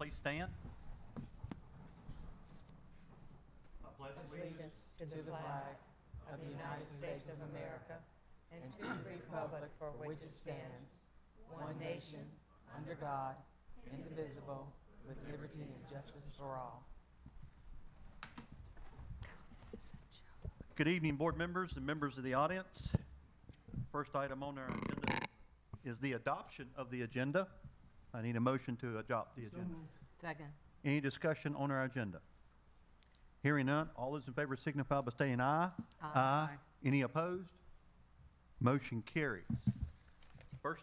please stand. I pledge allegiance to the flag of the United States of America and to the republic for which it stands, one nation, under God, indivisible, with liberty and justice for all. Good evening, board members and members of the audience. First item on our agenda is the adoption of the agenda. I need a motion to adopt the agenda. Second. Any discussion on our agenda? Hearing none, all those in favor signify by saying aye. Aye. Any opposed? Motion carries. First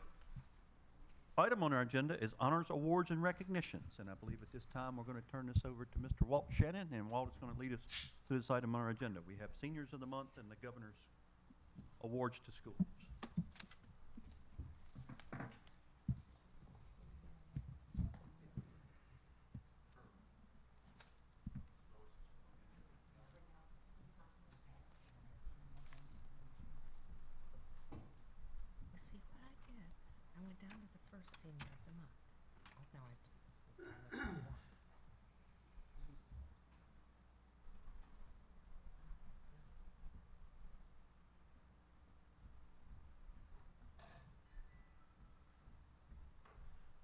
item on our agenda is honors, awards, and recognitions. And I believe at this time, we're going to turn this over to Mr. Walt Shannon, and Walt is going to lead us through this item on our agenda. We have Seniors of the Month and the Governor's Awards to Schools. See what I did? I went down to the first senior of the month. Oh, no, I.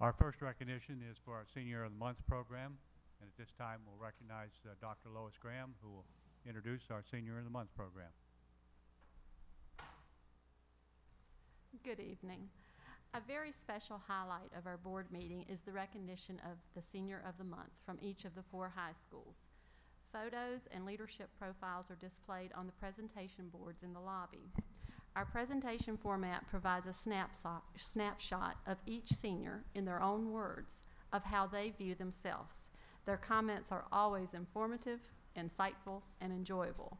Our first recognition is for our Senior of the Month program, and at this time, we'll recognize uh, Dr. Lois Graham, who will introduce our Senior of the Month program. Good evening. A very special highlight of our board meeting is the recognition of the Senior of the Month from each of the four high schools. Photos and leadership profiles are displayed on the presentation boards in the lobby. Our presentation format provides a snapshot, of each senior in their own words of how they view themselves. Their comments are always informative, insightful, and enjoyable.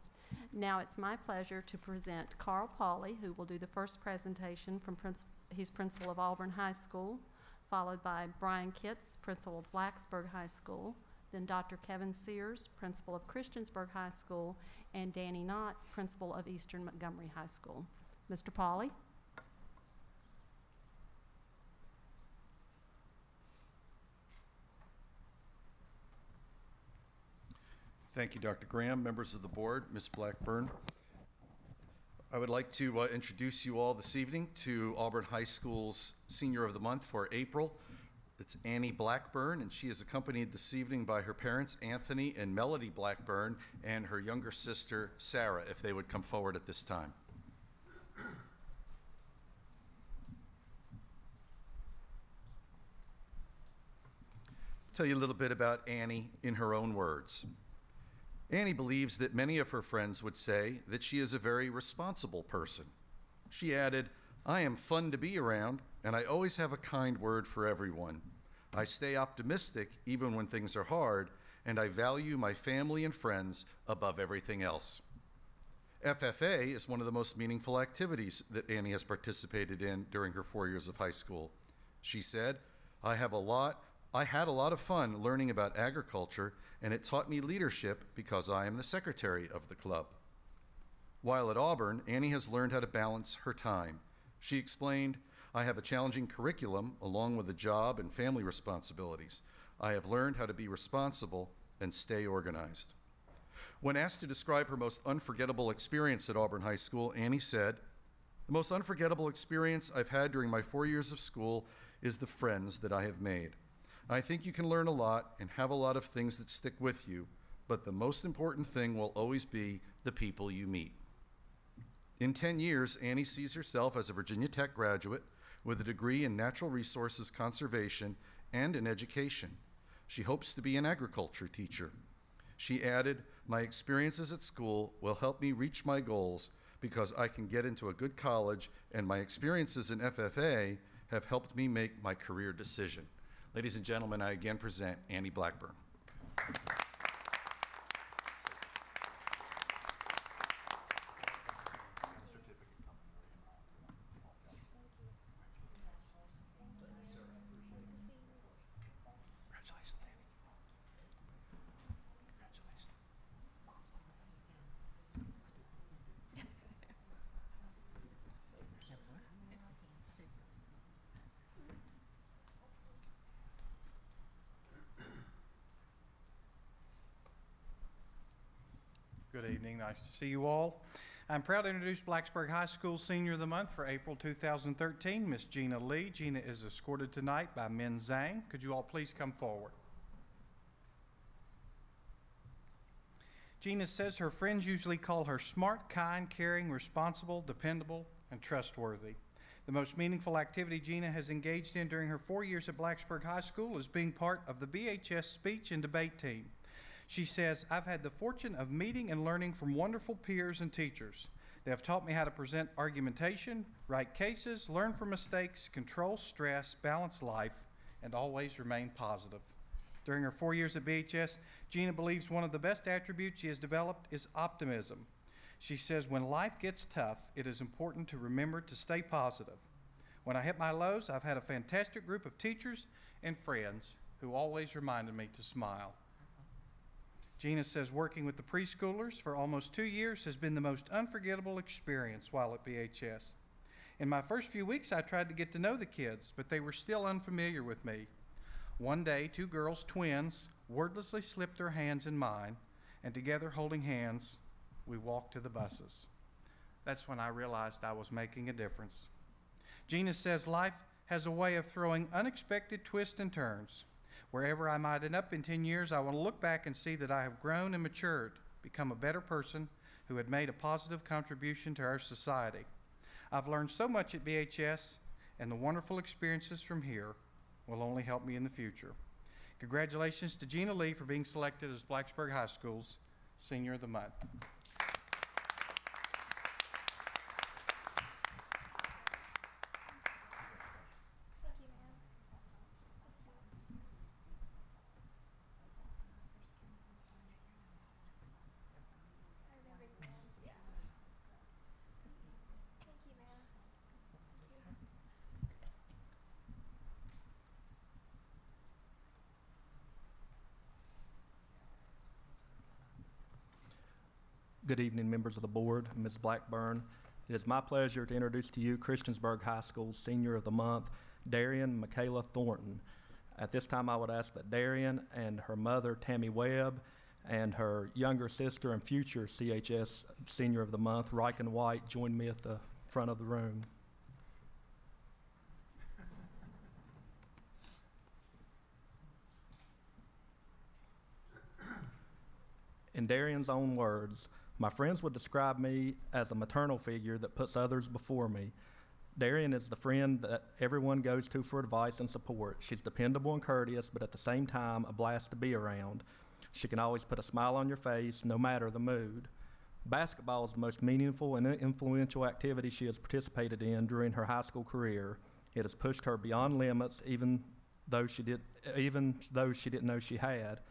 Now it's my pleasure to present Carl Pauley, who will do the first presentation from Prince, he's principal of Auburn High School, followed by Brian Kitts, principal of Blacksburg High School, then Dr. Kevin Sears, principal of Christiansburg High School, and Danny Knott, principal of Eastern Montgomery High School. Mr. Pauley? Thank you, Dr. Graham, members of the board, Ms. Blackburn. I would like to uh, introduce you all this evening to Auburn High School's Senior of the Month for April. It's Annie Blackburn, and she is accompanied this evening by her parents, Anthony and Melody Blackburn, and her younger sister, Sarah, if they would come forward at this time. Tell you a little bit about Annie in her own words. Annie believes that many of her friends would say that she is a very responsible person. She added, I am fun to be around, and I always have a kind word for everyone. I stay optimistic even when things are hard, and I value my family and friends above everything else. FFA is one of the most meaningful activities that Annie has participated in during her four years of high school. She said, I have a lot I had a lot of fun learning about agriculture, and it taught me leadership because I am the secretary of the club. While at Auburn, Annie has learned how to balance her time. She explained, I have a challenging curriculum along with a job and family responsibilities. I have learned how to be responsible and stay organized. When asked to describe her most unforgettable experience at Auburn High School, Annie said, The most unforgettable experience I've had during my four years of school is the friends that I have made. I think you can learn a lot and have a lot of things that stick with you, but the most important thing will always be the people you meet. In 10 years, Annie sees herself as a Virginia Tech graduate with a degree in natural resources conservation and in education. She hopes to be an agriculture teacher. She added, My experiences at school will help me reach my goals because I can get into a good college, and my experiences in FFA have helped me make my career decision. Ladies and gentlemen, I again present Annie Blackburn. Congratulations, Annie. Congratulations. Good evening. Nice to see you all. I'm proud to introduce Blacksburg High School Senior of the Month for April 2013, Miss Gina Lee. Gina is escorted tonight by Min Zhang. Could you all please come forward? Gina says her friends usually call her smart, kind, caring, responsible, dependable, and trustworthy. The most meaningful activity Gina has engaged in during her four years at Blacksburg High School is being part of the BHS speech and debate team. She says, I've had the fortune of meeting and learning from wonderful peers and teachers. They have taught me how to present argumentation, write cases, learn from mistakes, control stress, balance life, and always remain positive. During her four years at BHS, Gina believes one of the best attributes she has developed is optimism. She says, When life gets tough, it is important to remember to stay positive. When I hit my lows, I've had a fantastic group of teachers and friends who always reminded me to smile. Gina says working with the preschoolers for almost two years has been the most unforgettable experience while at BHS. In my first few weeks, I tried to get to know the kids, but they were still unfamiliar with me. One day, two girls, twins, wordlessly slipped their hands in mine, and together holding hands, we walked to the buses. That's when I realized I was making a difference. Gina says life has a way of throwing unexpected twists and turns. Wherever I might end up in 10 years, I want to look back and see that I have grown and matured, become a better person who had made a positive contribution to our society. I've learned so much at BHS, and the wonderful experiences from here will only help me in the future. Congratulations to Gina Lee for being selected as Blacksburg High School's Senior of the Month. Good evening, members of the board, Ms. Blackburn. It is my pleasure to introduce to you Christiansburg High School's Senior of the Month, Darian Michaela Thornton. At this time, I would ask that Darian and her mother, Tammy Webb, and her younger sister and future CHS Senior of the Month, Riken White, join me at the front of the room. In Darian's own words, my friends would describe me as a maternal figure that puts others before me. Darian is the friend that everyone goes to for advice and support. She's dependable and courteous, but at the same time, a blast to be around. She can always put a smile on your face, no matter the mood. Basketball is the most meaningful and influential activity she has participated in during her high school career. It has pushed her beyond limits, even though she did, even though she didn't know she had.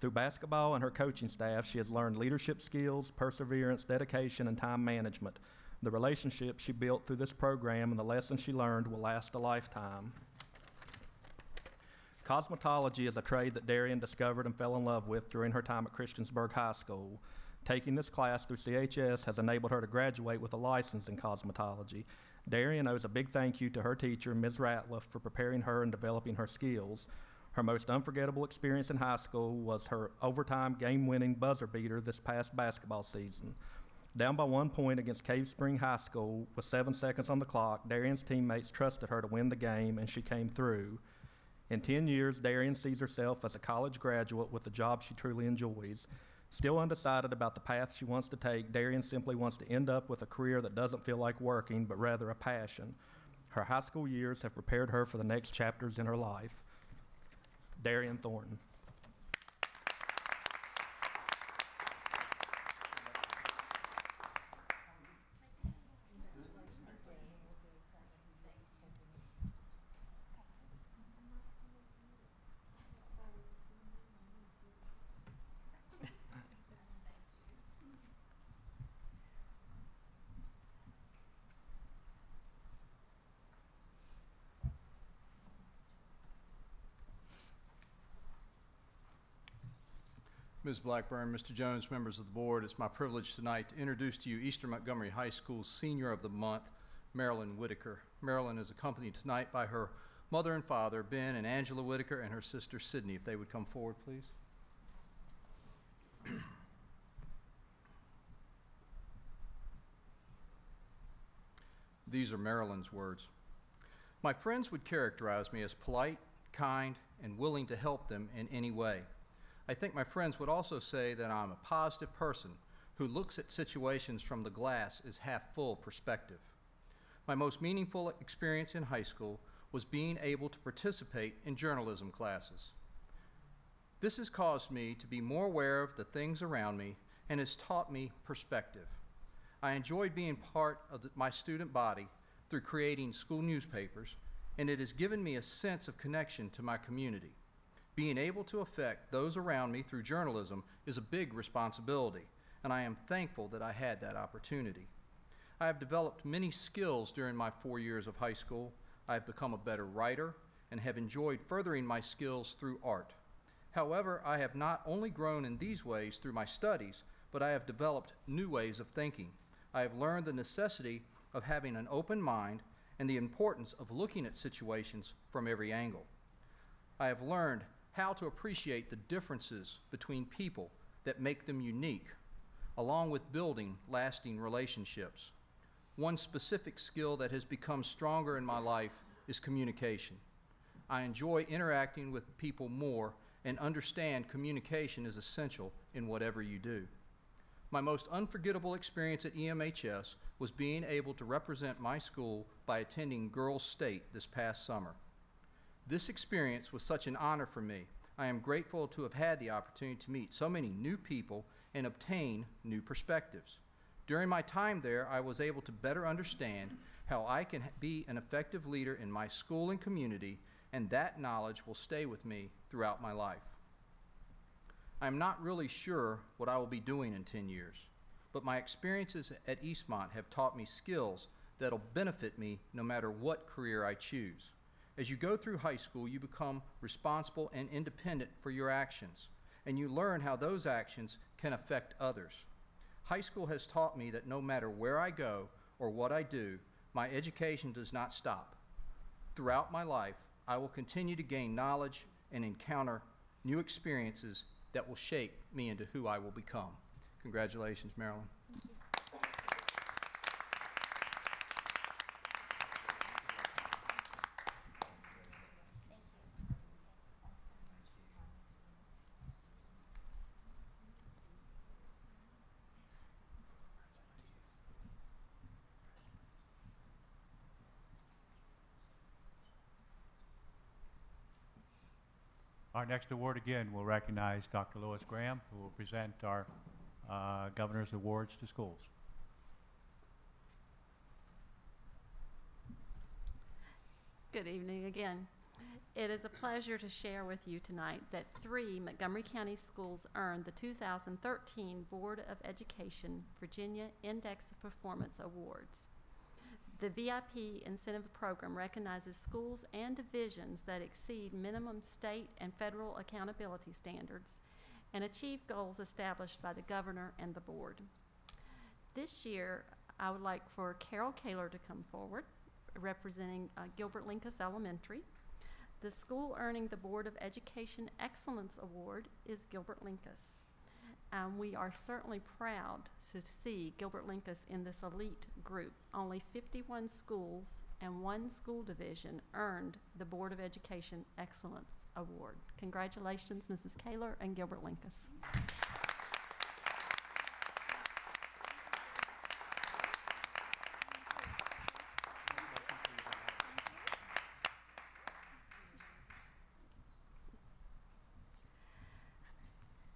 Through basketball and her coaching staff, she has learned leadership skills, perseverance, dedication, and time management. The relationship she built through this program and the lessons she learned will last a lifetime. Cosmetology is a trade that Darian discovered and fell in love with during her time at Christiansburg High School. Taking this class through CHS has enabled her to graduate with a license in cosmetology. Darian owes a big thank you to her teacher, Ms. Ratliff, for preparing her and developing her skills. Her most unforgettable experience in high school was her overtime game winning buzzer beater this past basketball season. Down by one point against Cave Spring High School with seven seconds on the clock, Darian's teammates trusted her to win the game, and she came through. In 10 years, Darian sees herself as a college graduate with a job she truly enjoys. Still undecided about the path she wants to take, Darian simply wants to end up with a career that doesn't feel like working, but rather a passion. Her high school years have prepared her for the next chapters in her life. Darian Thornton. Mr. Blackburn, Mr. Jones, members of the board, it's my privilege tonight to introduce to you Eastern Montgomery High School's Senior of the Month, Marilyn Whitaker. Marilyn is accompanied tonight by her mother and father, Ben and Angela Whitaker, and her sister, Sydney. If they would come forward, please. These are Marilyn's words. My friends would characterize me as polite, kind, and willing to help them in any way. I think my friends would also say that I'm a positive person who looks at situations from the glass is half full perspective. My most meaningful experience in high school was being able to participate in journalism classes. This has caused me to be more aware of the things around me and has taught me perspective. I enjoyed being part of the, my student body through creating school newspapers, and it has given me a sense of connection to my community. Being able to affect those around me through journalism is a big responsibility, and I am thankful that I had that opportunity. I have developed many skills during my four years of high school. I have become a better writer and have enjoyed furthering my skills through art. However, I have not only grown in these ways through my studies, but I have developed new ways of thinking. I have learned the necessity of having an open mind and the importance of looking at situations from every angle. I have learned how to appreciate the differences between people that make them unique, along with building lasting relationships. One specific skill that has become stronger in my life is communication. I enjoy interacting with people more and understand communication is essential in whatever you do. My most unforgettable experience at EMHS was being able to represent my school by attending Girls State this past summer. This experience was such an honor for me. I am grateful to have had the opportunity to meet so many new people and obtain new perspectives. During my time there, I was able to better understand how I can be an effective leader in my school and community, and that knowledge will stay with me throughout my life. I am not really sure what I will be doing in 10 years, but my experiences at Eastmont have taught me skills that'll benefit me no matter what career I choose. As you go through high school, you become responsible and independent for your actions, and you learn how those actions can affect others. High school has taught me that no matter where I go or what I do, my education does not stop. Throughout my life, I will continue to gain knowledge and encounter new experiences that will shape me into who I will become. Congratulations, Marilyn. Our next award again will recognize Dr. Lois Graham, who will present our uh, Governor's Awards to schools. Good evening again. It is a pleasure to share with you tonight that three Montgomery County schools earned the 2013 Board of Education Virginia Index of Performance Awards. The VIP incentive program recognizes schools and divisions that exceed minimum state and federal accountability standards and achieve goals established by the governor and the board. This year, I would like for Carol Kaler to come forward, representing uh, Gilbert Linkous Elementary. The school earning the Board of Education Excellence Award is Gilbert Linkous. Um, we are certainly proud to see Gilbert Linkous in this elite group. Only 51 schools and one school division earned the Board of Education Excellence Award. Congratulations, Mrs. Kaler and Gilbert Linkous.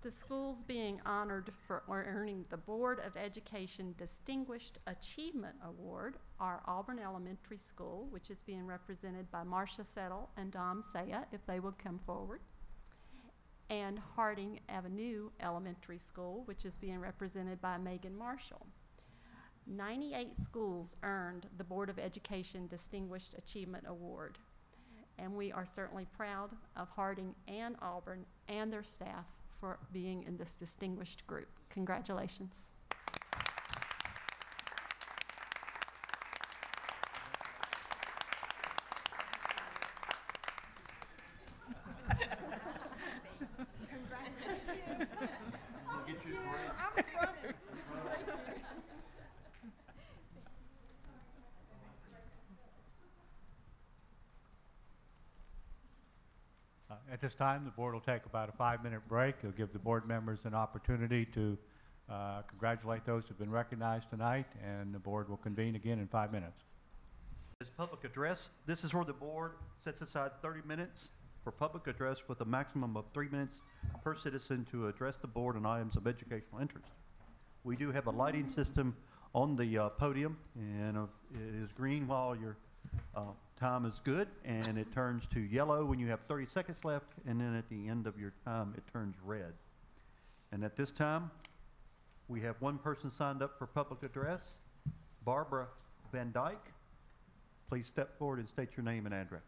The schools being honored for earning the Board of Education Distinguished Achievement Award are Auburn Elementary School, which is being represented by Marcia Settle and Dom Saya, if they would come forward, and Harding Avenue Elementary School, which is being represented by Megan Marshall. 98 schools earned the Board of Education Distinguished Achievement Award, and we are certainly proud of Harding and Auburn and their staff for being in this distinguished group. Congratulations. At this time, the board will take about a five-minute break. It'll give the board members an opportunity to uh, congratulate those who've been recognized tonight, and the board will convene again in five minutes. This public address, this is where the board sets aside 30 minutes for public address with a maximum of three minutes per citizen to address the board on items of educational interest. We do have a lighting system on the uh, podium, and uh, it is green while your uh, time is good, and it turns to yellow when you have 30 seconds left, and then at the end of your time, it turns red. And at this time, we have one person signed up for public address, Barbara Van Dyke. Please step forward and state your name and address.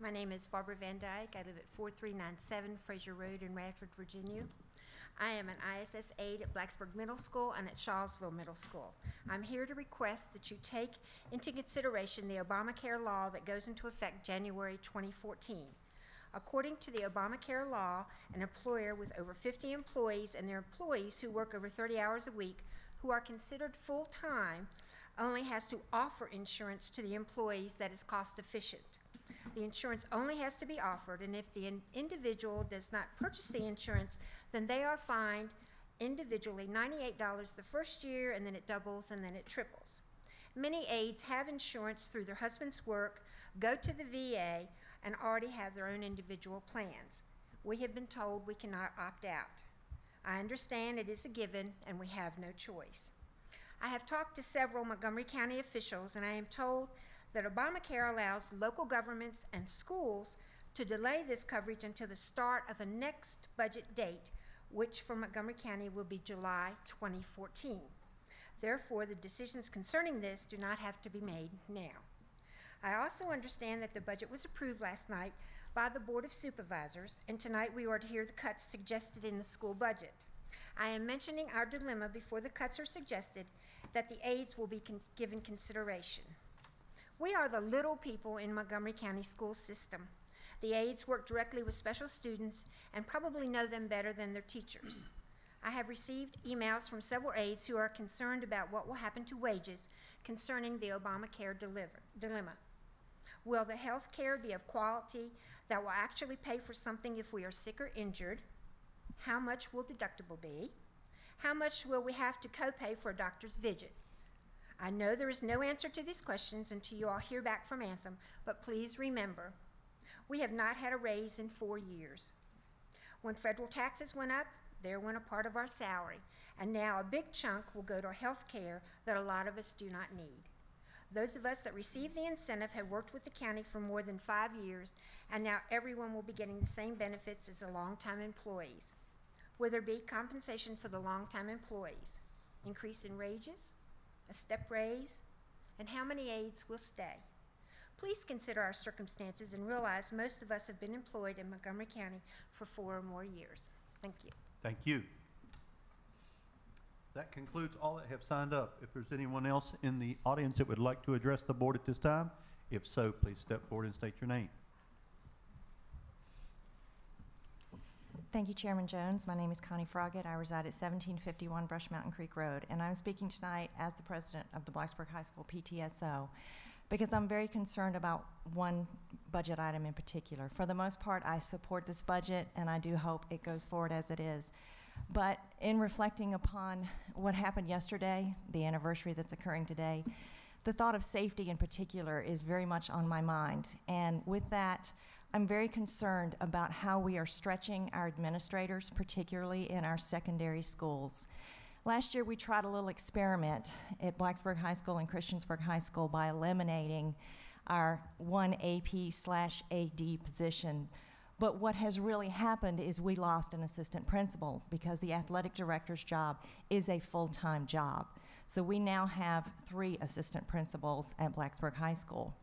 My name is Barbara Van Dyke. I live at 4397 Fraser Road in Radford, Virginia. I am an ISS aide at Blacksburg Middle School and at Shawsville Middle School. I'm here to request that you take into consideration the Obamacare law that goes into effect January 2014. According to the Obamacare law, an employer with over 50 employees and their employees who work over 30 hours a week who are considered full time only has to offer insurance to the employees that is cost efficient. The insurance only has to be offered, and if the in- individual does not purchase the insurance, then they are fined individually $98 the first year, and then it doubles and then it triples. Many aides have insurance through their husband's work, go to the VA, and already have their own individual plans. We have been told we cannot opt out. I understand it is a given, and we have no choice. I have talked to several Montgomery County officials, and I am told that Obamacare allows local governments and schools to delay this coverage until the start of the next budget date, which for Montgomery County will be July 2014. Therefore, the decisions concerning this do not have to be made now. I also understand that the budget was approved last night by the Board of Supervisors, and tonight we are to hear the cuts suggested in the school budget. I am mentioning our dilemma before the cuts are suggested that the aides will be cons- given consideration. We are the little people in Montgomery County school system. The aides work directly with special students and probably know them better than their teachers. I have received emails from several aides who are concerned about what will happen to wages concerning the Obamacare deliver, dilemma. Will the health care be of quality that will actually pay for something if we are sick or injured? How much will deductible be? How much will we have to copay for a doctor's visit? I know there is no answer to these questions until you all hear back from Anthem, but please remember, we have not had a raise in four years. When federal taxes went up, there went a part of our salary, and now a big chunk will go to health care that a lot of us do not need. Those of us that receive the incentive have worked with the county for more than five years, and now everyone will be getting the same benefits as the longtime employees. Will there be compensation for the longtime employees? Increase in wages? A step raise? And how many aides will stay? Please consider our circumstances and realize most of us have been employed in Montgomery County for four or more years. Thank you. Thank you. That concludes all that have signed up. If there's anyone else in the audience that would like to address the board at this time, if so, please step forward and state your name. Thank you, Chairman Jones. My name is Connie Froggett. I reside at 1751 Brush Mountain Creek Road, and I'm speaking tonight as the president of the Blacksburg High School PTSO because I'm very concerned about one budget item in particular. For the most part, I support this budget, and I do hope it goes forward as it is. But in reflecting upon what happened yesterday, the anniversary that's occurring today, the thought of safety in particular is very much on my mind. And with that, I'm very concerned about how we are stretching our administrators, particularly in our secondary schools. Last year, we tried a little experiment at Blacksburg High School and Christiansburg High School by eliminating our one AP slash AD position. But what has really happened is we lost an assistant principal because the athletic director's job is a full time job. So we now have three assistant principals at Blacksburg High School.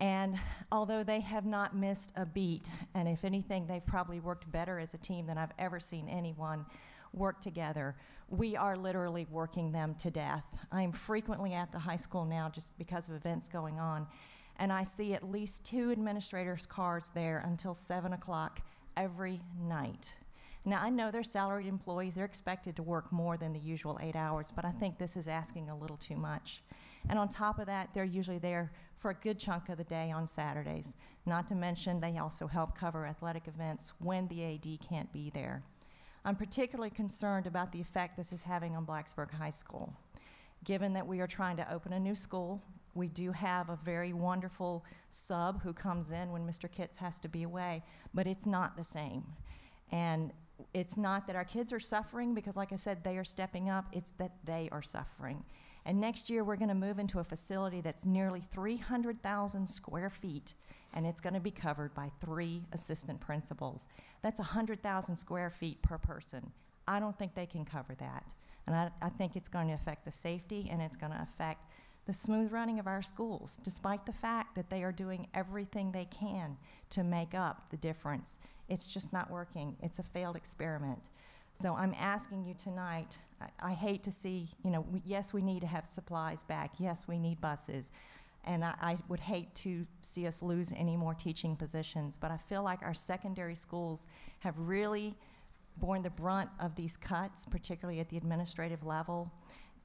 And although they have not missed a beat, and if anything, they've probably worked better as a team than I've ever seen anyone work together, we are literally working them to death. I'm frequently at the high school now just because of events going on, and I see at least two administrators' cars there until 7 o'clock every night. Now, I know they're salaried employees, they're expected to work more than the usual eight hours, but I think this is asking a little too much. And on top of that, they're usually there for a good chunk of the day on Saturdays. Not to mention, they also help cover athletic events when the AD can't be there. I'm particularly concerned about the effect this is having on Blacksburg High School. Given that we are trying to open a new school, we do have a very wonderful sub who comes in when Mr. Kitts has to be away, but it's not the same. And it's not that our kids are suffering because, like I said, they are stepping up, it's that they are suffering. And next year, we're going to move into a facility that's nearly 300,000 square feet, and it's going to be covered by three assistant principals. That's 100,000 square feet per person. I don't think they can cover that. And I, I think it's going to affect the safety and it's going to affect the smooth running of our schools, despite the fact that they are doing everything they can to make up the difference. It's just not working. It's a failed experiment. So I'm asking you tonight, I, I hate to see, you know, we, yes, we need to have supplies back. Yes, we need buses. And I, I would hate to see us lose any more teaching positions, but I feel like our secondary schools have really borne the brunt of these cuts, particularly at the administrative level.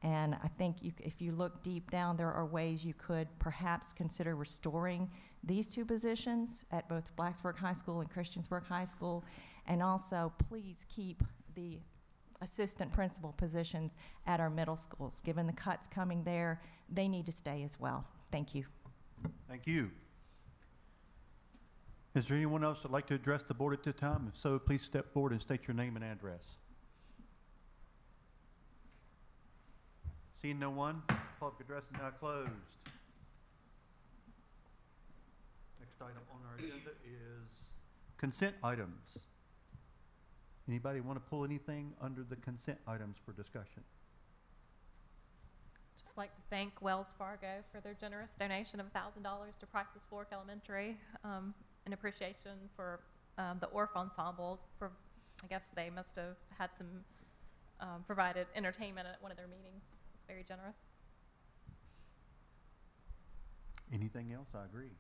And I think you, if you look deep down, there are ways you could perhaps consider restoring these two positions at both Blacksburg High School and Christiansburg High School. And also, please keep the assistant principal positions at our middle schools. Given the cuts coming there, they need to stay as well. Thank you. Thank you. Is there anyone else that'd like to address the board at this time? If so, please step forward and state your name and address. Seeing no one, public address is now closed. Next item on our agenda is consent items. Anybody want to pull anything under the consent items for discussion? Just like to thank Wells Fargo for their generous donation of $1,000 to Price's Fork Elementary um, in appreciation for um, the Orff Ensemble. For, I guess they must have had some um, provided entertainment at one of their meetings. It's very generous. Anything else? I agree.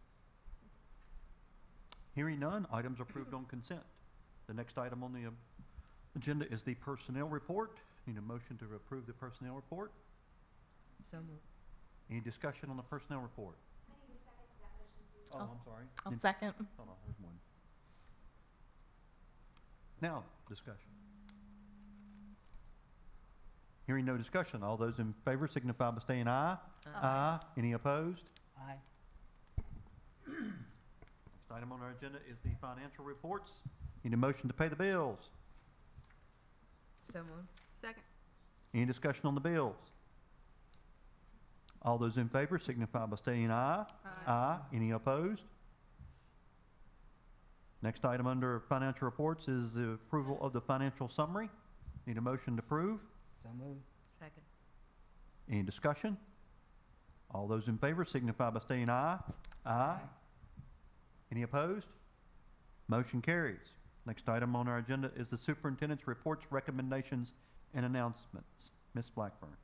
Hearing none, items approved on consent. The next item on the agenda is the personnel report. Need a motion to approve the personnel report. So moved. Any discussion on the personnel report? Oh, I'll I'm sorry. I'll Didn't- second. Hold on, there's one. Now, discussion. Hearing no discussion, all those in favor signify by saying aye. Aye. Any opposed? Aye. Next item on our agenda is the financial reports. Need a motion to pay the bills. So moved. Second. Any discussion on the bills? All those in favor signify by saying aye. Aye. Any opposed? Next item under financial reports is the approval of the financial summary. Need a motion to approve. So moved. Second. Any discussion? All those in favor signify by saying aye. Aye. Any opposed? Motion carries. Next item on our agenda is the superintendent's reports, recommendations, and announcements. Ms. Blackburn.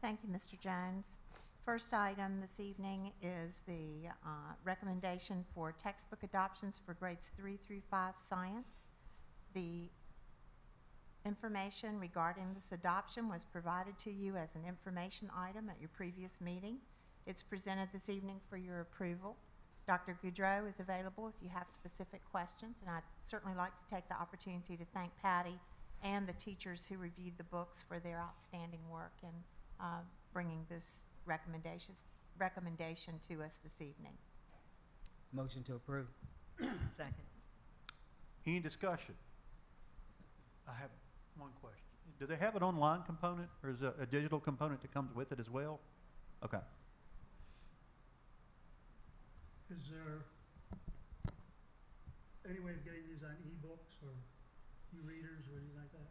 Thank you, Mr. Jones. First item this evening is the uh, recommendation for textbook adoptions for grades three through five science. The information regarding this adoption was provided to you as an information item at your previous meeting. It's presented this evening for your approval. Dr. Goudreau is available if you have specific questions, and I'd certainly like to take the opportunity to thank Patty and the teachers who reviewed the books for their outstanding work in uh, bringing this recommendations, recommendation to us this evening. Motion to approve. Second. Any discussion? I have one question. Do they have an online component, or is it a digital component that comes with it as well? Okay. Is there any way of getting these on ebooks or e-readers or anything like that?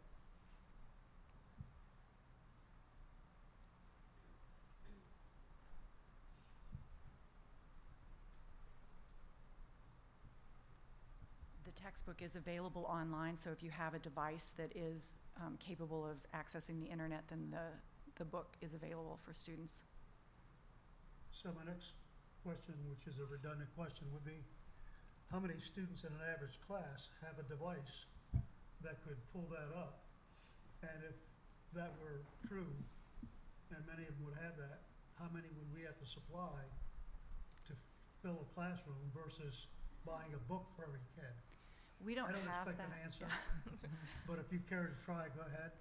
The textbook is available online, so if you have a device that is um, capable of accessing the internet, then the, the book is available for students. So my next question, which is a redundant question, would be, how many students in an average class have a device that could pull that up. And if that were true, and many of them would have that, how many would we have to supply to fill a classroom versus buying a book for every kid? We don't I don't have expect that. an answer, but if you care to try, go ahead.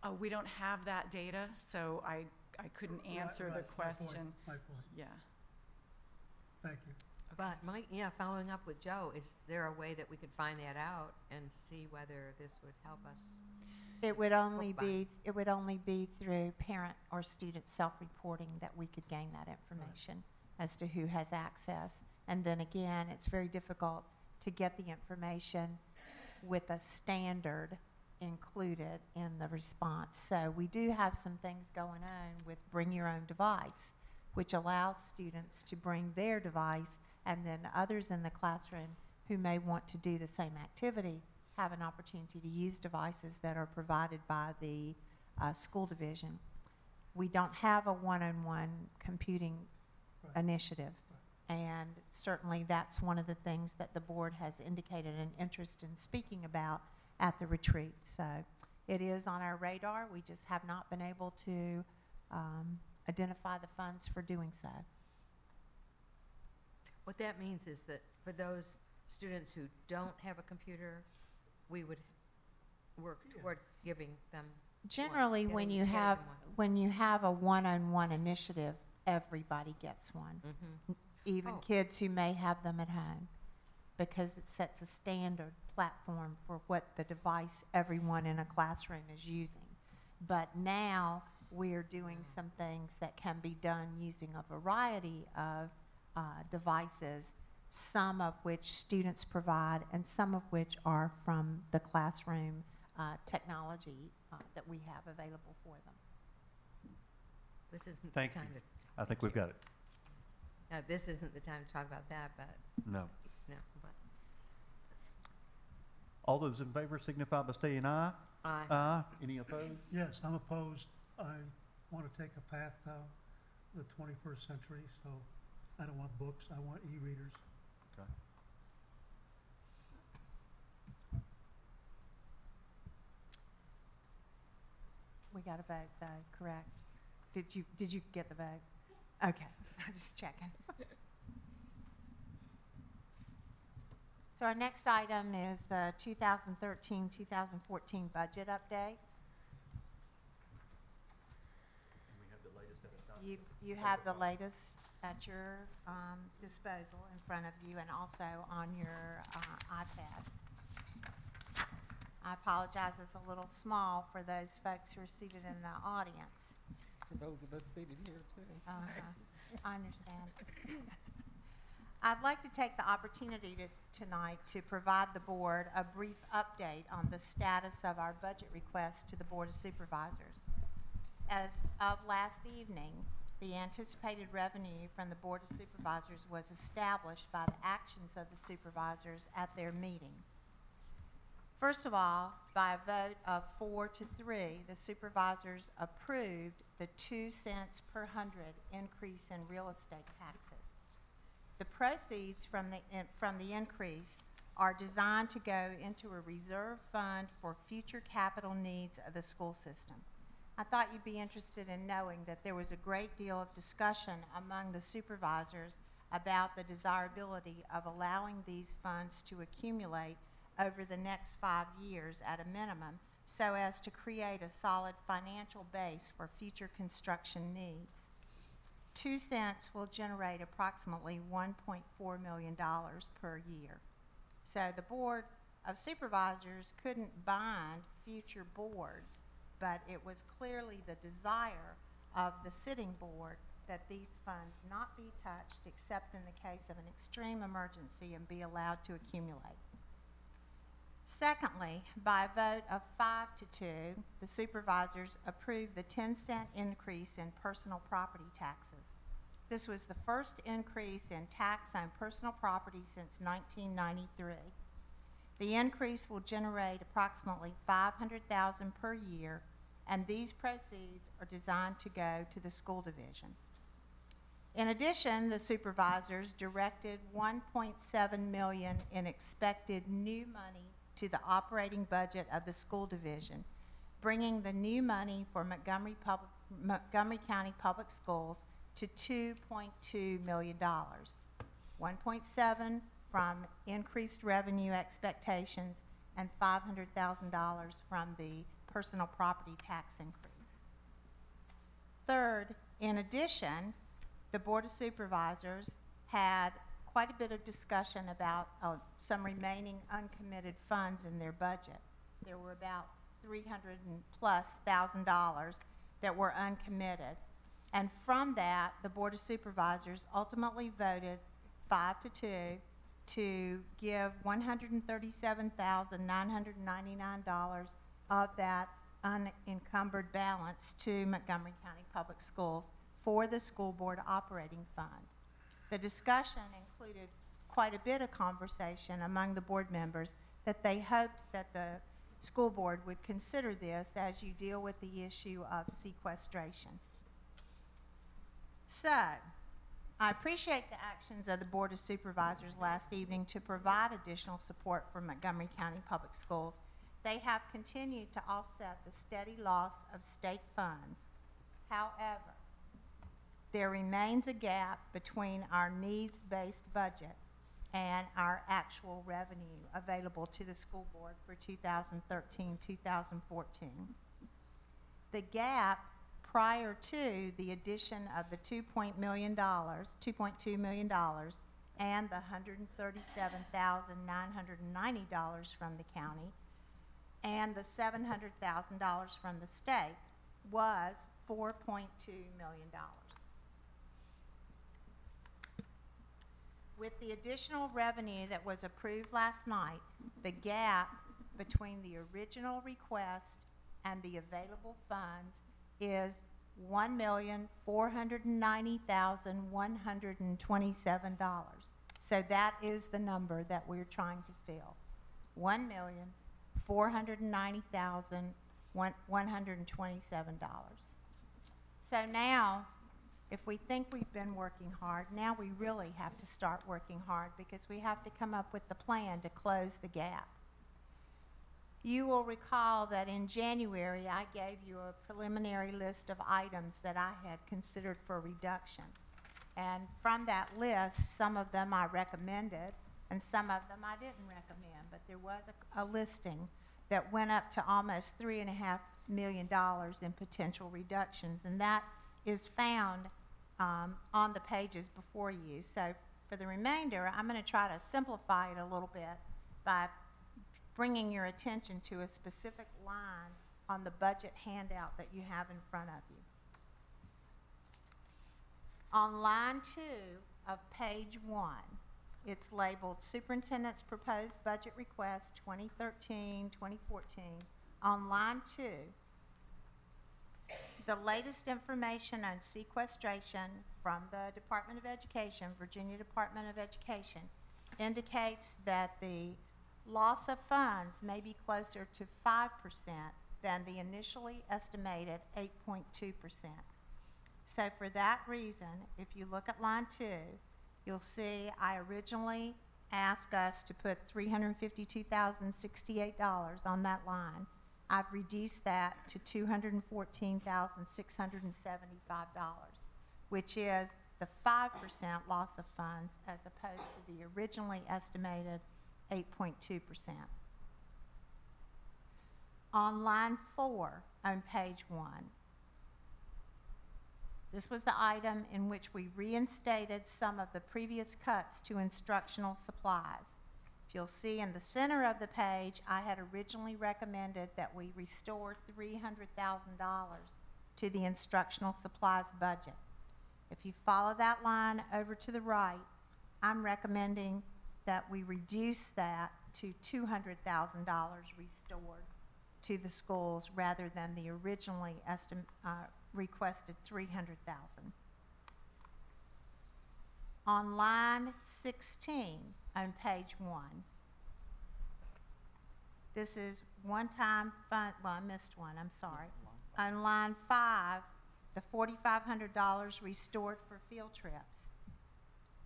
Uh, we don't have that data, so I, I couldn't Right, answer the right, my point, question. My point, Yeah. Thank you. But my, yeah, following up with Joe, is there a way that we could find that out and see whether this would help us? It would only Book be, it would only be through parent or student self-reporting that we could gain that information as to who has access. And then again, it's very difficult to get the information with a standard included in the response. So we do have some things going on with bring your own device, which allows students to bring their device and then others in the classroom who may want to do the same activity have an opportunity to use devices that are provided by the uh, school division. We don't have a one-on-one computing Right. initiative. And certainly that's one of the things that the board has indicated an interest in speaking about at the retreat. So it is on our radar. We just have not been able to um, identify the funds for doing so. What that means is that for those students who don't have a computer, we would work toward giving them. one, Generally, when you have, one. when you have a one-on-one initiative, everybody gets one. Mhm. even Oh. kids who may have them at home, because it sets a standard platform for what the device everyone in a classroom is using. But now we're doing some things that can be done using a variety of uh, devices, some of which students provide and some of which are from the classroom uh, technology uh, that we have available for them. This isn't the Thank you. time to, I think we've got it. no, this isn't the time to talk about that, but, No. no, but. All those in favor signify by saying aye. Aye. Aye. Any opposed? Yes, I'm opposed. I want to take a path to the twenty-first century, so I don't want books, I want e-readers. Okay. We got a vote, though, correct? Did you, did you get the vote? Okay, I'm just checking. So our next item is the 2013-2014 budget update. You, you have the latest at your um, disposal in front of you and also on your uh, iPads. I apologize, it's a little small for those folks who are seated in the audience. For those of us seated here, too. Uh-huh. I understand. I'd like to take the opportunity to, tonight to provide the board a brief update on the status of our budget request to the Board of Supervisors. As of last evening, the anticipated revenue from the Board of Supervisors was established by the actions of the supervisors at their meeting. First of all, by a vote of four to three, the supervisors approved the two cents per hundred increase in real estate taxes. The proceeds from the, from the increase are designed to go into a reserve fund for future capital needs of the school system. I thought you'd be interested in knowing that there was a great deal of discussion among the supervisors about the desirability of allowing these funds to accumulate over the next five years at a minimum so as to create a solid financial base for future construction needs. Two cents will generate approximately $1.4 million per year. So the Board of Supervisors couldn't bind future boards, but it was clearly the desire of the sitting board that these funds not be touched except in the case of an extreme emergency and be allowed to accumulate. Secondly, by a vote of five to two, the supervisors approved the 10 cent increase in personal property taxes. This was the first increase in tax on personal property since 1993. The increase will generate approximately 500,000 per year, and these proceeds are designed to go to the school division. In addition, the supervisors directed 1.7 million in expected new money to the operating budget of the school division, bringing the new money for Montgomery Montgomery County Public Schools to $2.2 million. 1.7 from increased revenue expectations and $500,000 from the personal property tax increase. Third, in addition, the Board of Supervisors had quite a bit of discussion about uh, some remaining uncommitted funds in their budget. There were about 300 and plus thousand dollars that were uncommitted. And from that, the Board of Supervisors ultimately voted five to two to give $137,999 of that unencumbered balance to Montgomery County Public Schools for the school board operating fund. The discussion included quite a bit of conversation among the board members that they hoped that the school board would consider this as you deal with the issue of sequestration. So, I appreciate the actions of the Board of Supervisors last evening to provide additional support for Montgomery County Public Schools. They have continued to offset the steady loss of state funds. However, there remains a gap between our needs-based budget and our actual revenue available to the school board for 2013-2014. The gap prior to the addition of the two point million dollars, two point two million dollars, and the hundred and thirty-seven thousand nine hundred and ninety dollars from the county, and the seven hundred thousand dollars from the state, was four point two million dollars. With the additional revenue that was approved last night, the gap between the original request and the available funds is one million four hundred and ninety thousand one hundred and twenty-seven dollars. So that is the number that we're trying to fill. One million four hundred and ninety thousand one one hundred and twenty-seven dollars. So now, if we think we've been working hard, now we really have to start working hard because we have to come up with the plan to close the gap. You will recall that in January, I gave you a preliminary list of items that I had considered for reduction. And from that list, some of them I recommended, and some of them I didn't recommend, but there was a, a listing that went up to almost three and a half million dollars in potential reductions, and that is found um, on the pages before you. So for the remainder, I'm going to try to simplify it a little bit by bringing your attention to a specific line on the budget handout that you have in front of you. On line two of page one, it's labeled Superintendent's Proposed Budget Request 2013 2014. On line two, the latest information on sequestration from the Department of Education, Virginia Department of Education, indicates that the loss of funds may be closer to 5% than the initially estimated 8.2%. So for that reason, if you look at line two, you'll see I originally asked us to put $352,068 on that line. I've reduced that to $214,675, which is the 5% loss of funds as opposed to the originally estimated 8.2%. On line four on page one, this was the item in which we reinstated some of the previous cuts to instructional supplies. If you'll see in the center of the page, I had originally recommended that we restore $300,000 to the instructional supplies budget. If you follow that line over to the right, I'm recommending that we reduce that to $200,000 restored to the schools rather than the originally uh, requested 300,000. On line 16 on page 1, this is one-time fund, well, I missed one, I'm sorry. On line 5, the $4,500 restored for field trips.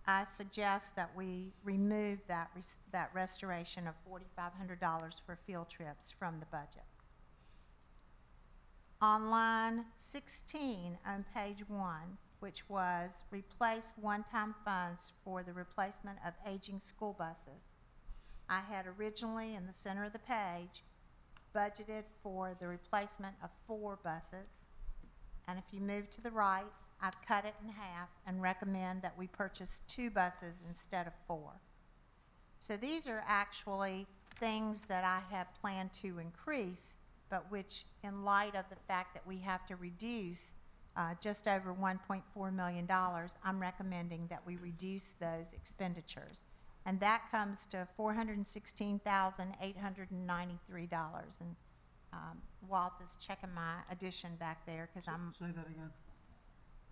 I suggest that we remove that, res- that restoration of forty-five hundred dollars for field trips from the budget. On line sixteen on page one, which was replace one-time funds for the replacement of aging school buses. I had originally, in the center of the page, budgeted for the replacement of four buses. And if you move to the right, I've cut it in half and recommend that we purchase two buses instead of four. So these are actually things that I had planned to increase, but which, in light of the fact that we have to reduce uh, just over $1.4 million, I'm recommending that we reduce those expenditures. And that comes to $416,893. And um, Walt is checking my addition back there because I'm Say that again.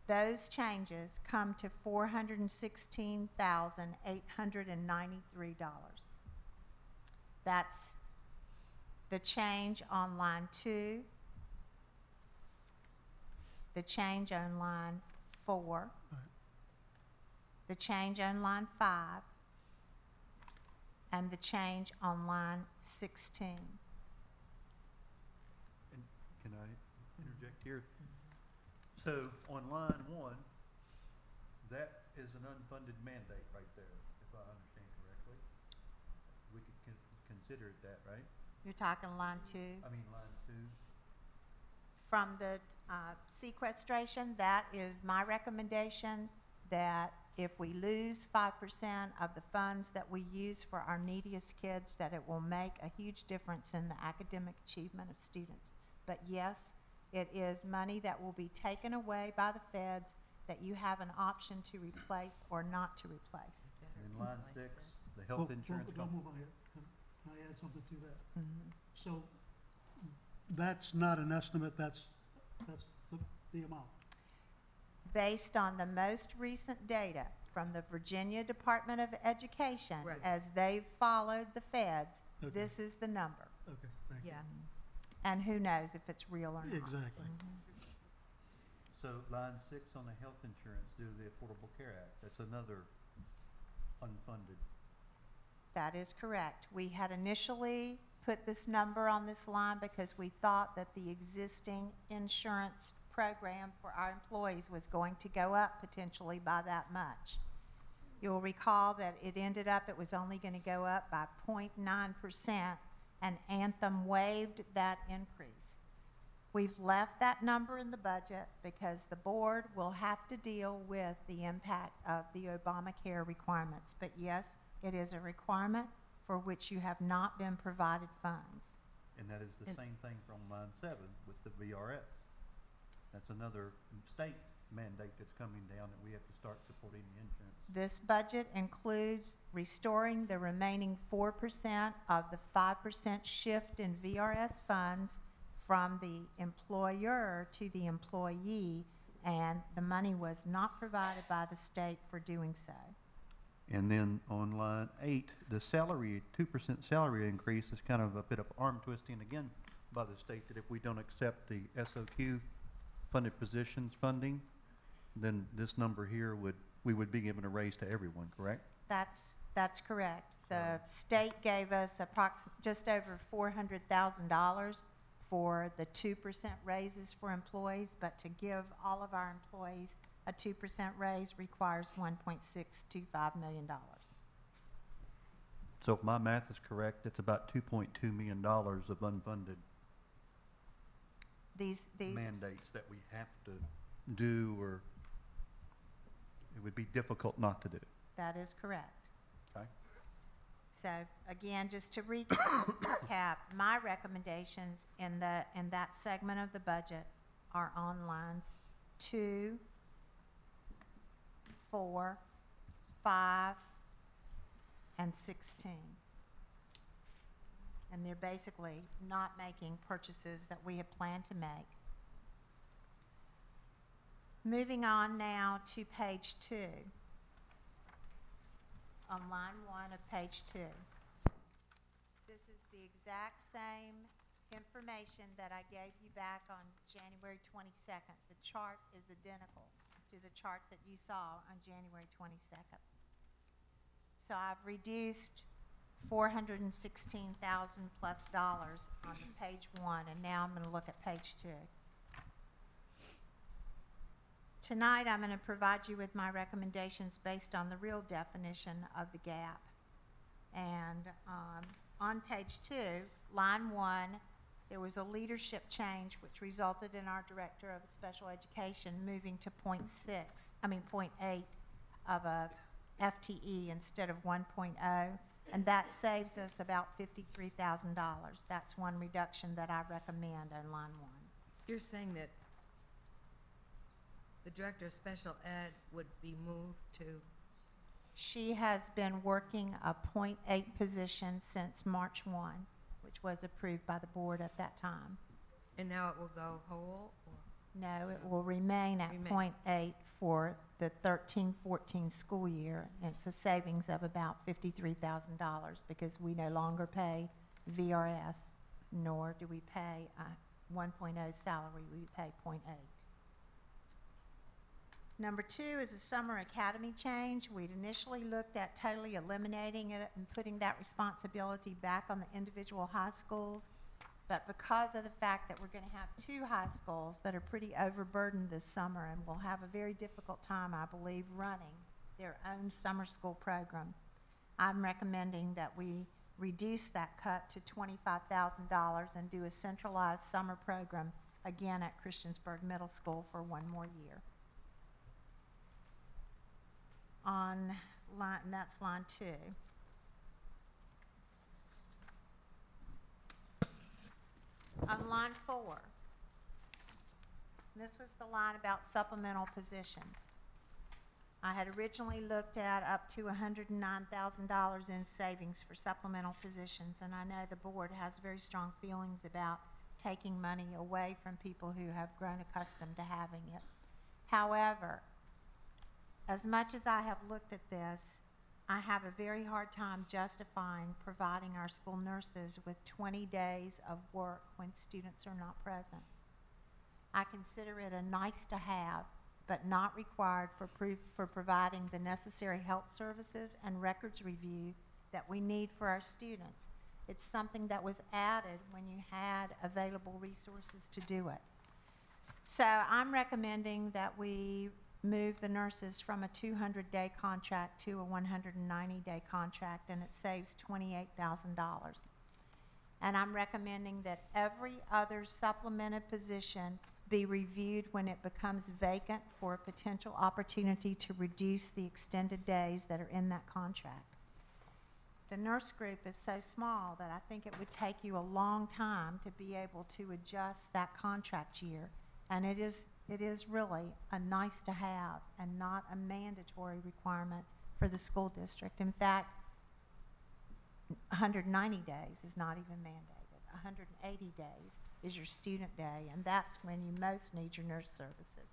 Those changes come to $416,893. That's the change on line 2, the change on line 4, the change on line 5, and the change on line 16. So on line one, that is an unfunded mandate right there, if I understand correctly. We could con- consider it that, right? You're talking line two? I mean, line two. from the uh, sequestration, that is my recommendation, that if we lose five percent of the funds that we use for our neediest kids, that it will make a huge difference in the academic achievement of students. But yes, it is money that will be taken away by the feds that you have an option to replace or not to replace. And in line six, the Well, health don't- insurance Don't company. move on yet. Can can I add something to that? Mm-hmm. So that's not an estimate, that's, that's the, the amount. based on the most recent data from the Virginia Department of Education, Right. as they've followed the feds, Okay. this is the number. Okay, thank you. Yeah. Mm-hmm. And who knows if it's real or not. Exactly. So line six on the health insurance due to the Affordable Care Act, that's another unfunded. That is correct. We had initially put this number on this line because we thought that the existing insurance program for our employees was going to go up potentially by that much. You'll recall that it ended up, it was only going to go up by 0.9 percent, and Anthem waived that increase. We've left that number in the budget because the board will have to deal with the impact of the Obamacare requirements. But yes, it is a requirement for which you have not been provided funds. And that is the And- same thing from line seven with the VRS. That's another state mandate that's coming down that we have to start supporting the insurance. This budget includes restoring the remaining four percent of the five percent shift in VRS funds from the employer to the employee, and the money was not provided by the state for doing so. And then on line eight, the salary, two percent salary increase is kind of a bit of arm twisting again by the state that if we don't accept the SOQ funded positions funding, then this number here would, we would be given a raise to everyone, correct? That's, that's correct. The state gave us approx, just over four hundred thousand dollars for the two percent raises for employees, but to give all of our employees a two percent raise requires one point six two five million dollars. So if my math is correct, it's about two point two million dollars of unfunded These, these, mandates that we have to do or it would be difficult not to do, that is correct. okay? So again, just to recap, my recommendations in the, in that segment of the budget are on lines two, four, five, and sixteen. And they're basically not making purchases that we had planned to make. Moving on now to page two on line one of page two. This is the exact same information that I gave you back on January twenty-second. The chart is identical to the chart that you saw on January twenty-second. So I've reduced four hundred and sixteen thousand plus dollars on page one, and now I'm gonna look at page two. Tonight, I'm gonna provide you with my recommendations based on the real definition of the gap. And, um, on page two, line one, there was a leadership change which resulted in our Director of Special Education moving to point six, I mean, point eight of a FTE instead of one oh, and that saves us about fifty-three thousand dollars. That's one reduction that I recommend on line one. You're saying that the Director of Special Ed would be moved to, She has been working a point eight position since March one, which was approved by the board at that time. and now it will go whole, or? No, it will remain at Remain. point eight for the 13-14 school year. And It's a savings of about fifty-three thousand dollars because we no longer pay VRS, nor do we pay uh, a 1.0 salary, we pay point eight. Number two is the summer academy change. We'd initially looked at totally eliminating it and putting that responsibility back on the individual high schools. But because of the fact that we're gonna have two high schools that are pretty overburdened this summer and will have a very difficult time, I believe, running their own summer school program, I'm recommending that we reduce that cut to twenty-five thousand dollars and do a centralized summer program again at Christiansburg Middle School for one more year. On line, that's line two. On line four, this was the line about supplemental positions. I had originally looked at up to hundred and nine thousand dollars in savings for supplemental positions, and I know the board has very strong feelings about taking money away from people who have grown accustomed to having it. However, as much as I have looked at this, I have a very hard time justifying providing our school nurses with 20 days of work when students are not present. I consider it a nice to have, but not required for, for providing the necessary health services and records review that we need for our students. It's something that was added when you had available resources to do it. So I'm recommending that we move the nurses from a 200-day contract to a 190-day contract, and it saves $28,000. And I'm recommending that every other supplemented position be reviewed when it becomes vacant for a potential opportunity to reduce the extended days that are in that contract. The nurse group is so small that I think it would take you a long time to be able to adjust that contract year. And it is, it is really a nice to have and not a mandatory requirement for the school district. In fact, 190 days is not even mandated. 180 days is your student day, and that's when you most need your nurse services.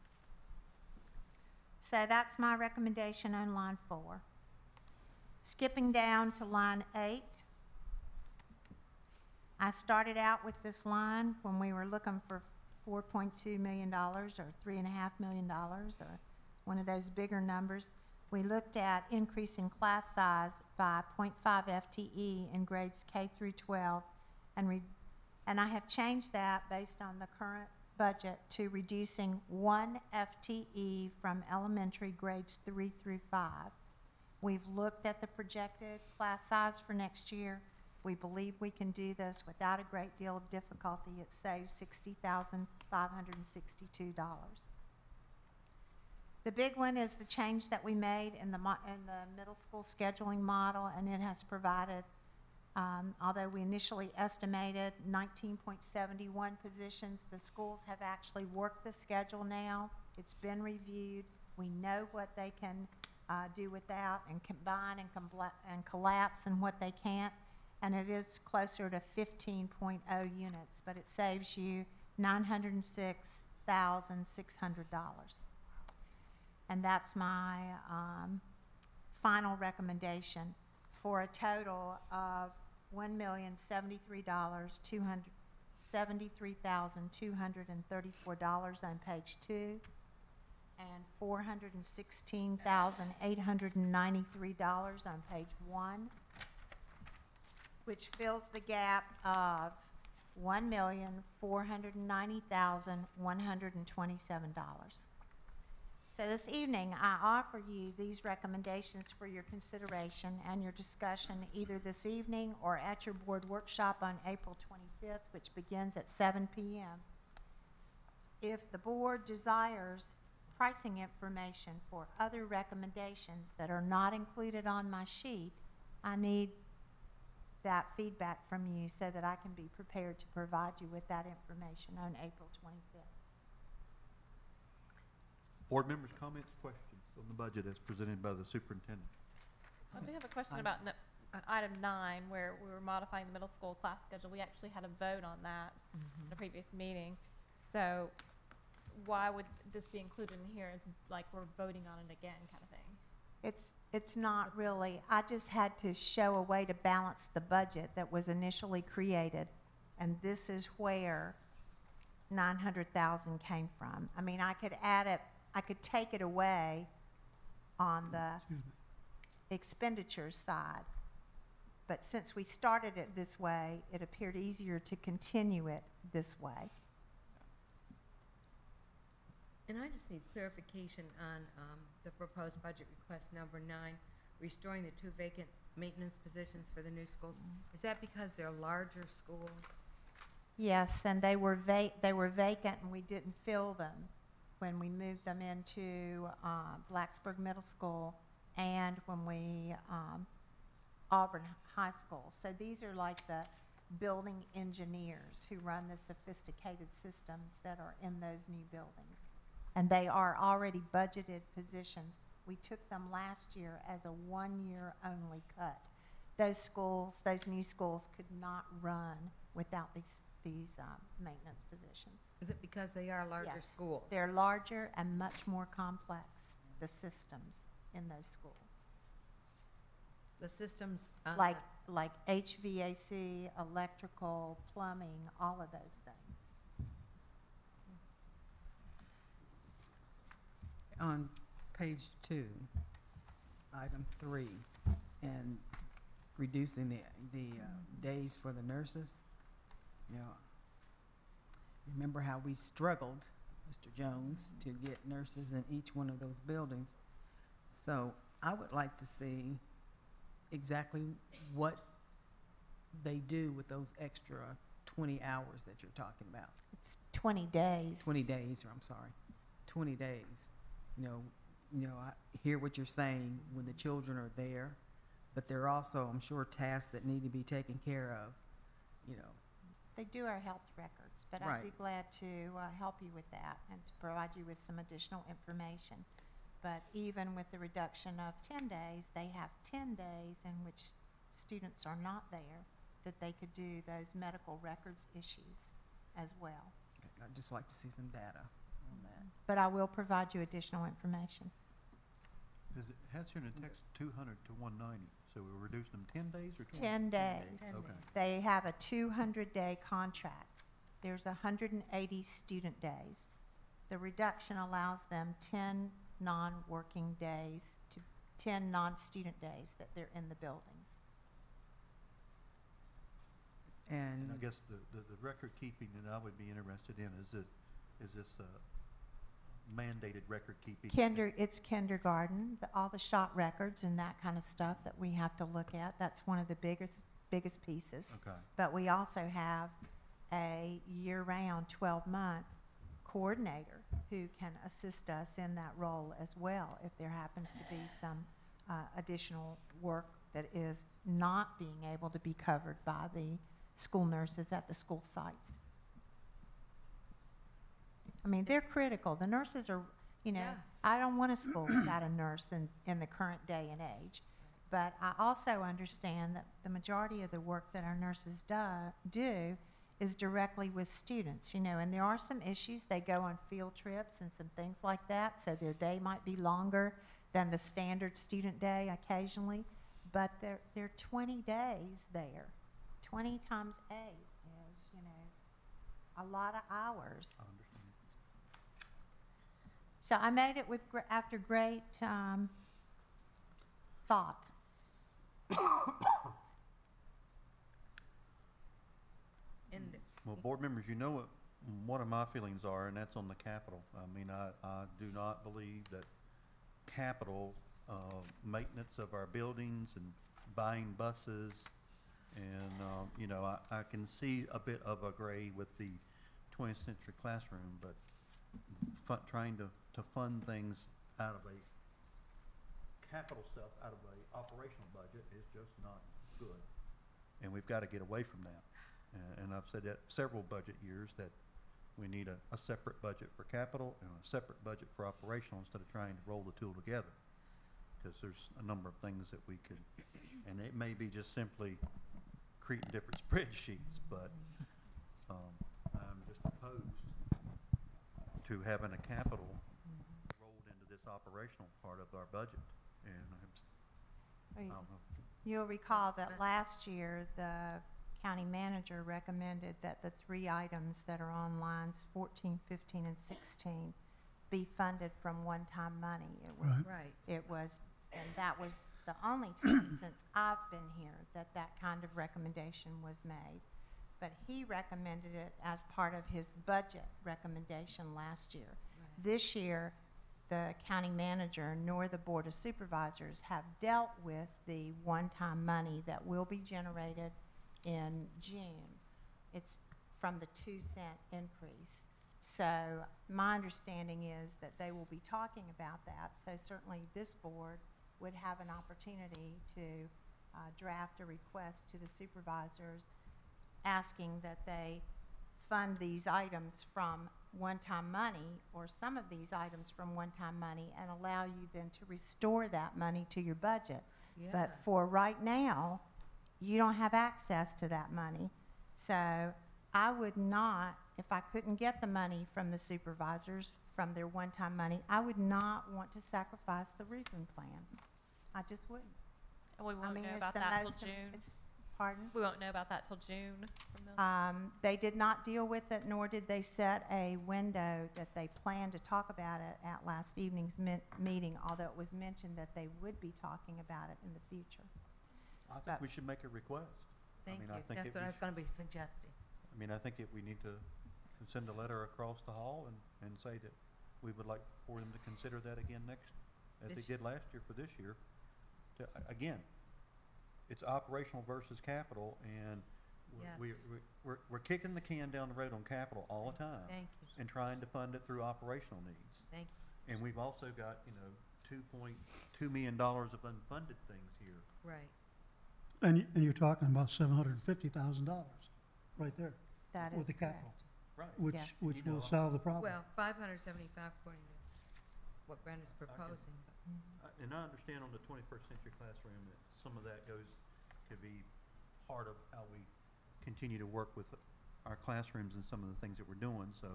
So that's my recommendation on line four. Skipping down to line eight. I started out with this line when we were looking for four point two million dollars or three and a half million dollars or one of those bigger numbers. We looked at increasing class size by 0.5 FTE in grades K through twelve and re- and I have changed that based on the current budget to reducing one FTE from elementary grades three through five. We've looked at the projected class size for next year. We believe we can do this without a great deal of difficulty. It saves sixty thousand five hundred and sixty-two dollars. The big one is the change that we made in the in the middle school scheduling model, and it has provided, um, although we initially estimated nineteen point seventy-one positions, the schools have actually worked the schedule now. It's been reviewed. We know what they can, uh, do without and combine and and collapse and what they can't and it is closer to 15.0 units, but it saves you $906,600. And that's my um, final recommendation for a total of $1,073,234 on page 2 and $416,893 on page 1 which fills the gap of one million, four hundred and ninety thousand, one hundred and twenty-seven dollars. So this evening, I offer you these recommendations for your consideration and your discussion either this evening or at your board workshop on April 25th, which begins at 7 PM. If the board desires pricing information for other recommendations that are not included on my sheet, I need that feedback from you so that I can be prepared to provide you with that information on April 25th. Board members' comments, questions on the budget as presented by the superintendent? I do have a question about n- uh, item nine, where we were modifying the middle school class schedule. We actually had a vote on that mm-hmm. in a previous meeting. So why would this be included in here? It's like we're voting on it again kind of thing. It's, it's not really, I just had to show a way to balance the budget that was initially created, and this is where nine hundred thousand came from. I mean, I could add it, I could take it away on the expenditures side, but since we started it this way, it appeared easier to continue it this way. And I just need clarification on um, the proposed budget request number nine, restoring the two vacant maintenance positions for the new schools. Is that because they're larger schools? Yes, and they were va- they were vacant and we didn't fill them when we moved them into, uh, Blacksburg Middle School and when we, um, Auburn High School. So these are like the building engineers who run the sophisticated systems that are in those new buildings. And they are already budgeted positions. We took them last year as a one-year only cut. Those schools, those new schools could not run without these, these, um, maintenance positions. Is it because they are larger Yes. schools? They're larger and much more complex, the systems in those schools. The systems on Like, like HVAC, electrical, plumbing, all of those things. On page two, item three, and reducing the, the uh, days for the nurses, you know, remember how we struggled, Mr. Jones, to get nurses in each one of those buildings? So I would like to see exactly what they do with those extra twenty hours that you're talking about. It's twenty days. 20 days, or I'm sorry, 20 days. You know, you know, I hear what you're saying when the children are there, but there are also, I'm sure, tasks that need to be taken care of, you know. They do our health records, but I'd be glad to uh, help you with that and to provide you with some additional information. But even with the reduction of ten days, they have ten days in which students are not there, that they could do those medical records issues as well. I'd just like to see some data. But I will provide you additional information. Is it, has here in the text two hundred to one ninety, so we're reducing them ten days or twenty? Ten days. Okay. They have a two hundred day contract. There's hundred and eighty student days. The reduction allows them ten non-working days to, ten non-student days that they're in the buildings. And And I guess the, the, the record keeping that I would be interested in is it, is this, uh, mandated record keeping? Kinder, it's kindergarten, the, all the shot records and that kind of stuff that we have to look at. That's one of the biggest, biggest pieces. Okay. But we also have a year-round, twelve-month coordinator who can assist us in that role as well if there happens to be some uh, additional work that is not being able to be covered by the school nurses at the school sites. I mean, they're critical. The nurses are, you know, Yeah. I don't want a school without a nurse in, in the current day and age. But I also understand that the majority of the work that our nurses do, do is directly with students, you know, and there are some issues. They go on field trips and some things like that, so their day might be longer than the standard student day occasionally. But they're, they're twenty days there. Twenty times eight is, you know, a lot of hours. I understand. So I made it with, after great um, thought. And Well, board members, you know what one of my feelings are, and that's on the capital. I mean, I, I do not believe that capital, uh, maintenance of our buildings and buying buses, and, um, you know, I, I can see a bit of a gray with the twentieth century classroom, but fu- trying to, to fund things out of a capital stuff out of a operational budget is just not good. And we've got to get away from that. And I've said that several budget years, that we need a, a separate budget for capital and a separate budget for operational instead of trying to roll the two together. Because there's a number of things that we could, and it may be just simply creating different spreadsheets, but, um, I'm just opposed to having a capital this operational part of our budget. And I'm, s- I Well, don't know. You'll recall that last year, the county manager recommended that the three items that are on lines 14, 15, and 16 be funded from one-time money. It was, Right. it was, and that was the only time since I've been here that that kind of recommendation was made. But he recommended it as part of his budget recommendation last year. This year, the county manager nor the Board of Supervisors have dealt with the one-time money that will be generated in June. It's from the two cent increase. So my understanding is that they will be talking about that. So certainly this board would have an opportunity to uh, draft a request to the supervisors asking that they fund these items from one-time money or some of these items from one-time money and allow you then to restore that money to your budget. Yeah. But for right now, you don't have access to that money. So I would not, if I couldn't get the money from the supervisors, from their one-time money, I would not want to sacrifice the roofing plan. I just wouldn't. And we I won't mean, know about that till most im- June. It's- Pardon? We won't know about that till June from them. Um, they did not deal with it, nor did they set a window that they planned to talk about it at last evening's min- meeting, although it was mentioned that they would be talking about it in the future. I But- think we should make a request. Thank mean, you. I think That's it what I was- was gonna be suggesting. I mean, I think if we need to send a letter across the hall and, and say that we would like for them to consider that again next, as they did last year for this year. To, again, it's operational versus capital, and we're- we, Yes. we, we're, we're kicking the can down the road on capital all the time. Thank you. And trying to fund it through operational needs. Thank you. And we've also got, you know, two point two million dollars of unfunded things here. Right. And, y- and you're talking about seven hundred and fifty thousand dollars, right there, That is with the capital, Right. which, Yes. which You know, will solve the problem. Well, five hundred seventy-five according to what Brenda's proposing, but. Uh, And I understand on the twenty-first century classroom that some of that goes, could be part of how we continue to work with our classrooms and some of the things that we're doing, so.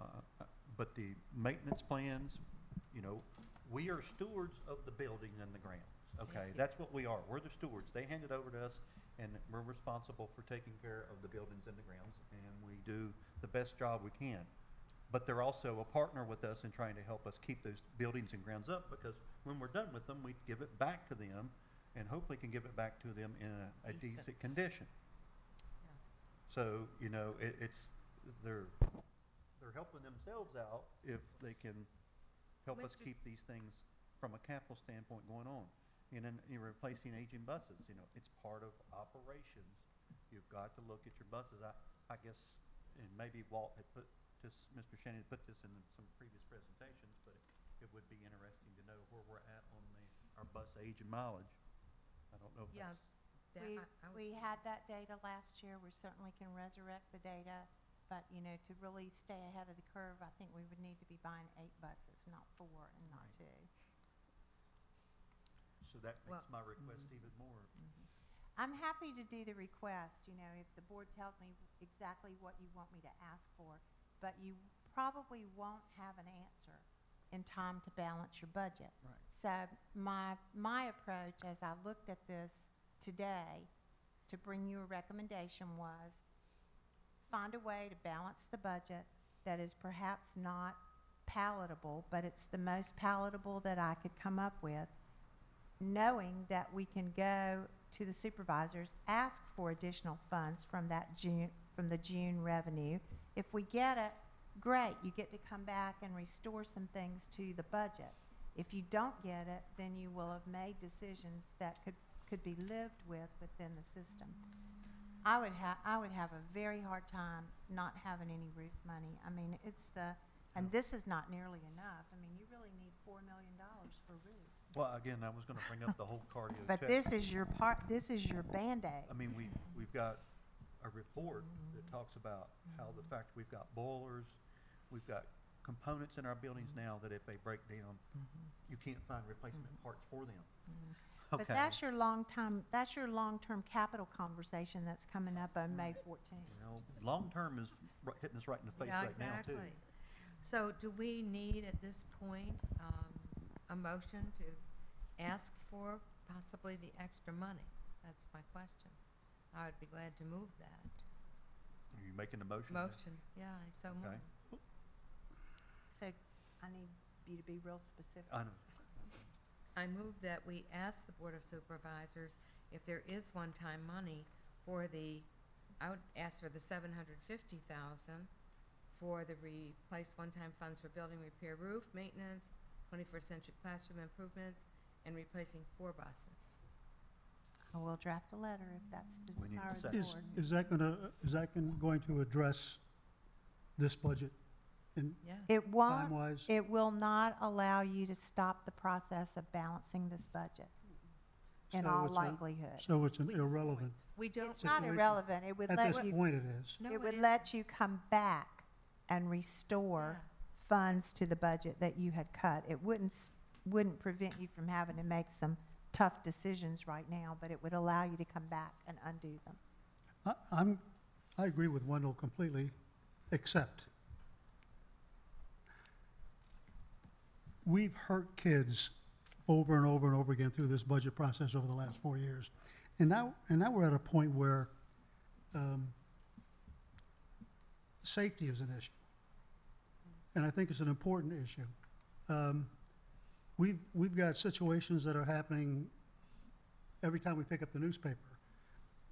uh, uh, But the maintenance plans, you know, we are stewards of the building and the grounds, okay? That's what we are. We're the stewards. They hand it over to us, and we're responsible for taking care of the buildings and the grounds, and we do the best job we can. But they're also a partner with us in trying to help us keep those buildings and grounds up, because when we're done with them, we give it back to them, and hopefully can give it back to them in a, a Decent. decent condition. Yeah. So, you know, it, it's, they're, they're helping themselves out if they can help us keep these things from a capital standpoint going on. And then you're replacing aging buses, you know, it's part of operations. You've got to look at your buses. I, I guess, and maybe Walt had put this, Mr. Shannon had put this in some previous presentations, but it would be interesting to know where we're at on the, our bus age and mileage. I don't know if Yeah, that's, that- We, I- I was- we had that data last year, we certainly can resurrect the data, but, you know, to really stay ahead of the curve, I think we would need to be buying eight buses, not four and not two. so that Well- makes my mm-hmm. request even more. Mm-hmm. I'm happy to do the request, you know, if the board tells me exactly what you want me to ask for, but you probably won't have an answer in time to balance your budget. Right. So my, my approach, as I looked at this today, to bring you a recommendation was, find a way to balance the budget that is perhaps not palatable, but it's the most palatable that I could come up with, knowing that we can go to the supervisors, ask for additional funds from that June, from the June revenue. If we get it, great, you get to come back and restore some things to the budget. If you don't get it, then you will have made decisions that could, could be lived with within the system. I would have, I would have a very hard time not having any roof money. I mean, it's the, and this is not nearly enough. I mean, you really need four million dollars for roofs. Well, again, I was gonna bring up the whole cardio But check. this is your part, this is your Band-Aid. I mean, we, we've got a report that talks about how the fact we've got boilers, we've got components in our buildings mm-hmm. now that if they break down, mm-hmm. you can't find replacement mm-hmm. parts for them. But Okay. that's your long-term, that's your long-term capital conversation that's coming up on May fourteenth. You know, long-term is ri- hitting us right in the face Yeah, right now, too. exactly. So do we need at this point, um, a motion to ask for possibly the extra money? That's my question. I would be glad to move that. Are you making a motion? Motion, yeah, I so Okay. move. So I need you to be real specific. I know. I move that we ask the Board of Supervisors if there is one-time money for the, I would ask for the seven hundred fifty thousand for the replace one-time funds for building repair roof, maintenance, twenty-first century classroom improvements, and replacing four buses. I will draft a letter if that's the We need a desire of the second. Is, board. is that gonna, is that gon- going to address this budget in Yeah. It won't, time-wise? it will not allow you to stop the process of balancing this budget, in So all it's a- likelihood. So it's an irrelevant, We don't. It's not situation. irrelevant, it would at let this you, point it is. No, it it would isn't. let you come back and restore funds to the budget that you had cut. It wouldn't, s- wouldn't prevent you from having to make some tough decisions right now, but it would allow you to come back and undo them. I, I'm, I agree with Wendell completely, except we've hurt kids over and over and over again through this budget process over the last four years. And now, and now we're at a point where, um, safety is an issue. And I think it's an important issue. Um, we've, we've got situations that are happening every time we pick up the newspaper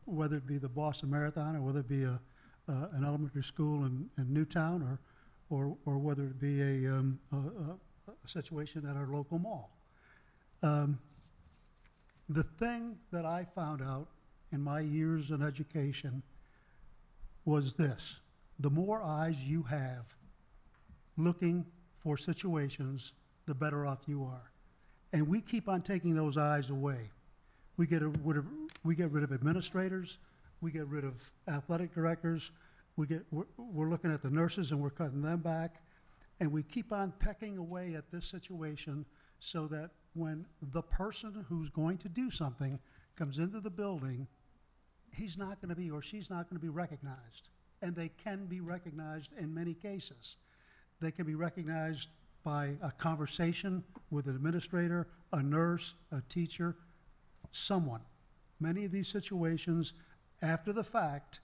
whether it be the Boston Marathon, or whether it be a, uh, an elementary school in, in Newtown, or, or, or whether it be a, um, a, a, a situation at our local mall. Um, the thing that I found out in my years in education was this: the more eyes you have looking for situations, the better off you are. And we keep on taking those eyes away. We get rid of, we get rid of administrators, we get rid of athletic directors, we get, we're, we're looking at the nurses and we're cutting them back. And we keep on pecking away at this situation so that when the person who's going to do something comes into the building, he's not gonna be, or she's not gonna be recognized. And they can be recognized in many cases. They can be recognized by a conversation with an administrator, a nurse, a teacher, someone. Many of these situations, after the fact,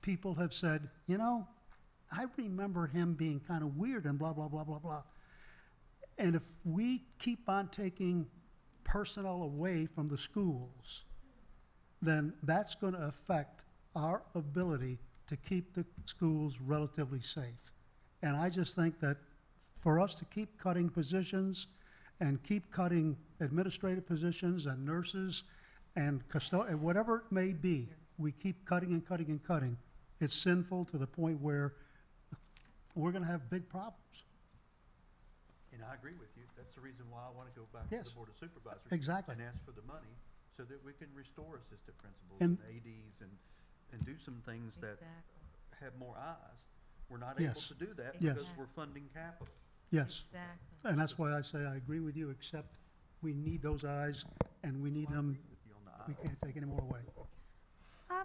people have said, you know, I remember him being kind of weird and blah, blah, blah, blah, blah. And if we keep on taking personnel away from the schools, then that's going to affect our ability to keep the schools relatively safe. And I just think that for us to keep cutting positions and keep cutting administrative positions and nurses and custo- and whatever it may be, we keep cutting and cutting and cutting. It's sinful to the point where we're gonna have big problems. And I agree with you. That's the reason why I want to go back to Yes. the Board of Supervisors. Exactly. And ask for the money so that we can restore assistant principals And- and ADs and, and do some things that Exactly. have more eyes. We're not able Yes. to do that Yes. because we're funding capital. Yes. Exactly. And that's why I say I agree with you, except we need those eyes and we need I them, agree with you on the we eyes. can't take any more away. I,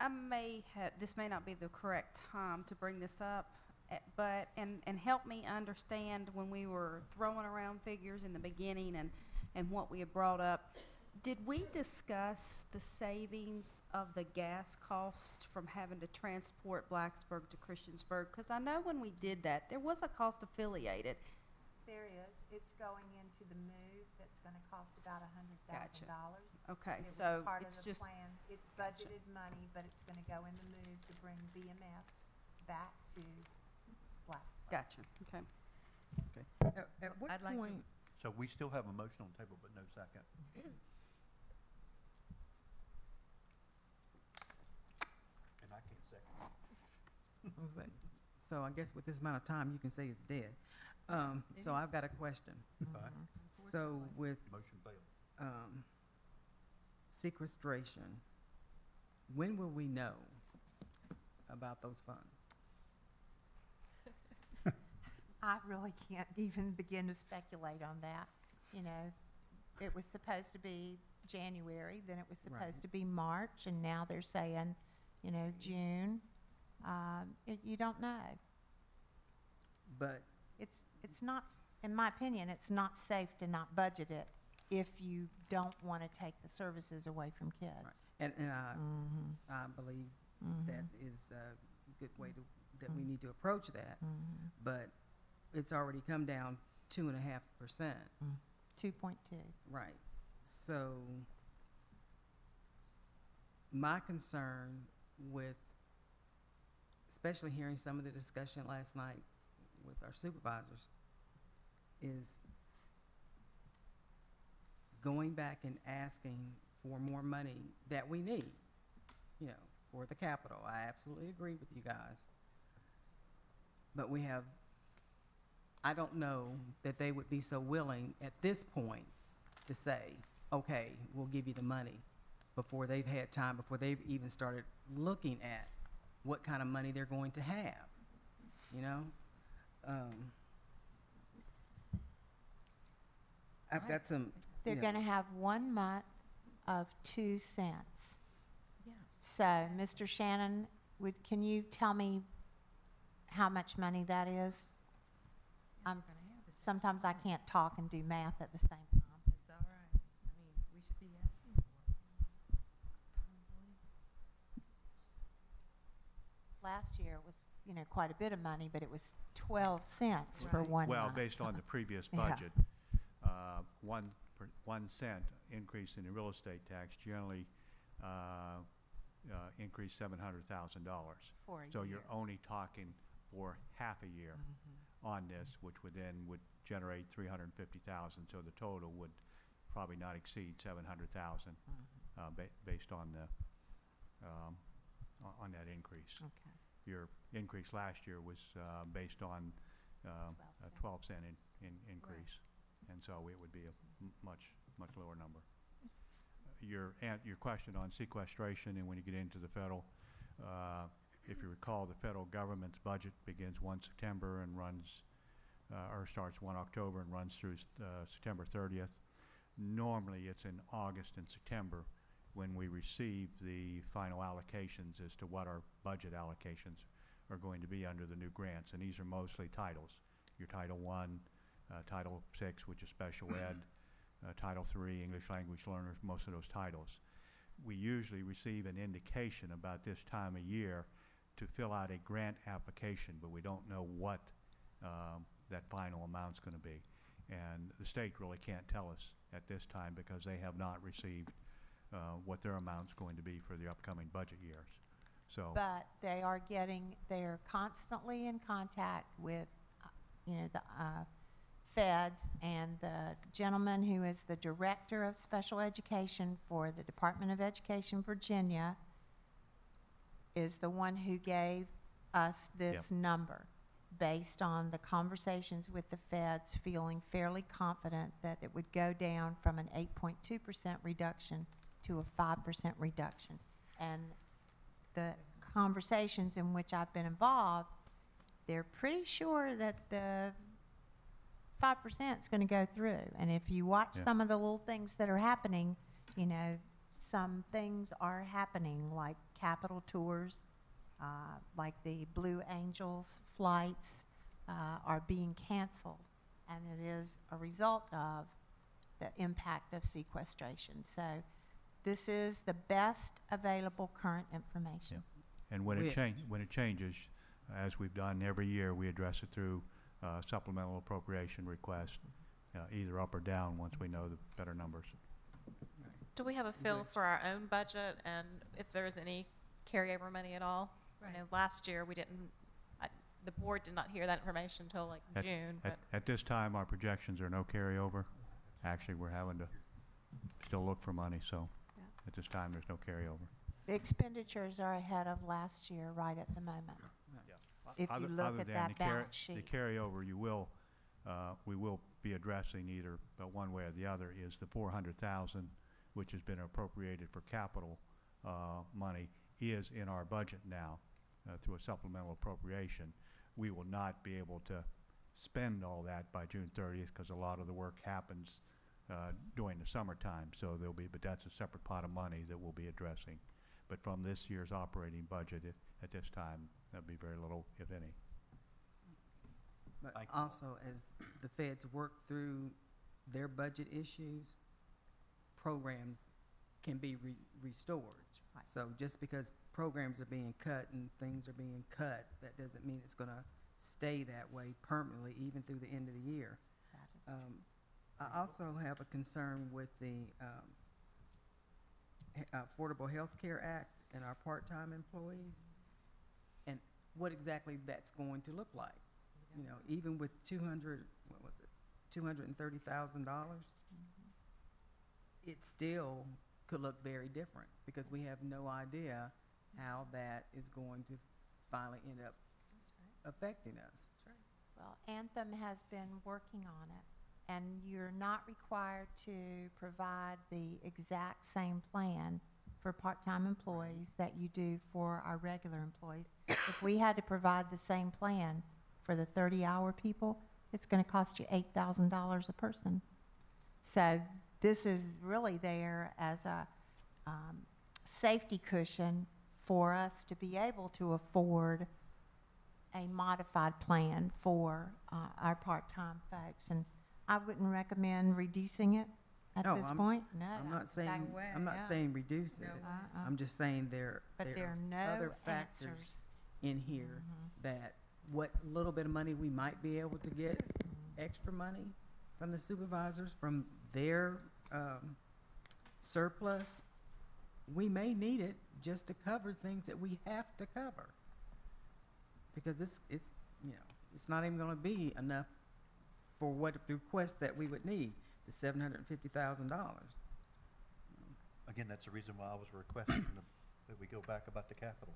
I may have, this may not be the correct time to bring this up, Eh, but, and, and help me understand when we were throwing around figures in the beginning and, and what we had brought up. Did we discuss the savings of the gas cost from having to transport Blacksburg to Christiansburg? Because I know when we did that, there was a cost affiliated. There is, it's going into the move, that's gonna cost about a hundred thousand dollars. Okay, It so part of the just, plan. It's Gotcha. budgeted money, but it's gonna go in the move to bring BMS back to Blacksburg. gotcha, okay. At, at what I'd like to- point, So we still have a motion on the table, but no second. And I can't second. was that, so I guess with this amount of time, you can say it's dead. Um, so I've got a question. All right, So with, motion failed. um, sequestration, when will we know about those funds? I really can't even begin to speculate on that. You know, it was supposed to be January, then it was Right. supposed to be March, and now they're saying, you know, June. Um, it, you don't know. But It's, it's not, in my opinion, it's not safe to not budget it if you don't want to take the services away from kids. And, and I, Mhm. I believe Mhm. that is a good way to, that we need to approach that. Mhm. But it's already come down two and a half percent. Two point two. Right. So my concern with, especially hearing some of the discussion last night with our supervisors, is going back and asking for more money that we need, you know, for the capital. I absolutely agree with you guys. But we have, I don't know that they would be so willing at this point to say, okay, we'll give you the money before they've had time, before they've even started looking at what kind of money they're going to have, you know? Um, I've got some, They're you know, gonna have one month of two cents. Yes. So, Mr. Shannon, would, can you tell me how much money that is? We're gonna have this. Sometimes I can't talk and do math at the same time. It's all right. I mean, we should be asking for it. Last year was, you know, quite a bit of money, but it was twelve cents for one Well, month. based on the previous Yeah. budget, uh, one, per- one cent increase in the real estate tax generally uh, uh, increased seven hundred thousand dollars. So year. you're only talking for half a year on this, which would then would generate three hundred and fifty thousand, so the total would probably not exceed seven hundred thousand, uh, ba- based on the, um, on that increase. Okay. Your increase last year was, uh, based on, um, a cents. twelve cent in, in, increase. And so it would be a m- much, much lower number. Your, your question on sequestration and when you get into the federal, uh, if you recall, the federal government's budget begins one September and runs, uh, or starts one October and runs through, uh, September thirtieth. Normally, it's in August and September when we receive the final allocations as to what our budget allocations are going to be under the new grants, and these are mostly titles. Your Title One, uh, Title Six, which is special ed, uh, Title Three, English language learners, most of those titles. We usually receive an indication about this time of year to fill out a grant application, but we don't know what um, that final amount's going to be. And the state really can't tell us at this time because they have not received uh, what their amount's going to be for the upcoming budget years. So, But they are getting, they're constantly in contact with, uh, you know, the uh, feds and the gentleman who is the director of special education for the Department of Education Virginia is the one who gave us this number based on the conversations with the feds, feeling fairly confident that it would go down from an 8.2% reduction to a 5% reduction. And the conversations in which I've been involved, they're pretty sure that the five percent is gonna go through. And if you watch Yeah. some of the little things that are happening, you know, some things are happening, like Capitol tours, uh, like the Blue Angels flights, uh, are being canceled. And it is a result of the impact of sequestration. So this is the best available current information. And when We- it change, when it changes, as we've done every year, we address it through uh, supplemental appropriation request, uh, either up or down, once we know the better numbers. Do we have a feel for our own budget and if there is any carryover money at all? I know last year we didn't, I, the board did not hear that information until like At- June, At, but at this time, our projections are no carryover. Actually, we're having to still look for money, so Yeah. at this time, there's no carryover. The expenditures are ahead of last year right at the moment. If you Other- look other at than that the carry- balance sheet. The carryover, you will, uh, we will be addressing either, uh, one way or the other, is the four hundred thousand, which has been appropriated for capital, uh, money, is in our budget now, uh, through a supplemental appropriation. We will not be able to spend all that by June thirtieth, because a lot of the work happens, uh, during the summertime, so there'll be, but that's a separate pot of money that we'll be addressing. But from this year's operating budget, it- at this time, there'll be very little, if any. But Thank you. also, as the feds work through their budget issues, programs can be re- restored. Right. So just because programs are being cut and things are being cut, that doesn't mean it's gonna stay that way permanently, even through the end of the year. Um, I also have a concern with the, um, Affordable Health Care Act and our part-time employees, and what exactly that's going to look like. You know, even with two hundred, what was it, two hundred and thirty thousand dollars, it still could look very different, because we have no idea how that is going to finally end up affecting us. Well, Anthem has been working on it, and you're not required to provide the exact same plan for part-time employees that you do for our regular employees. If we had to provide the same plan for the thirty-hour people, it's gonna cost you eight thousand dollars a person. So this is really there as a, um, safety cushion for us to be able to afford a modified plan for uh, our part-time folks. And I wouldn't recommend reducing it at No, this I'm- point, no. I'm not saying, away, I'm not yeah. saying reduce it. Uh-uh. I'm just saying there, But there there are no other factors answers. in here Mhm. that what little bit of money we might be able to get, extra money from the supervisors, from their, um, surplus, we may need it just to cover things that we have to cover. Because it's, it's, you know, it's not even gonna be enough for what the request that we would need, the seven hundred and fifty thousand dollars. Again, that's the reason why I was requesting the- that we go back about the capital.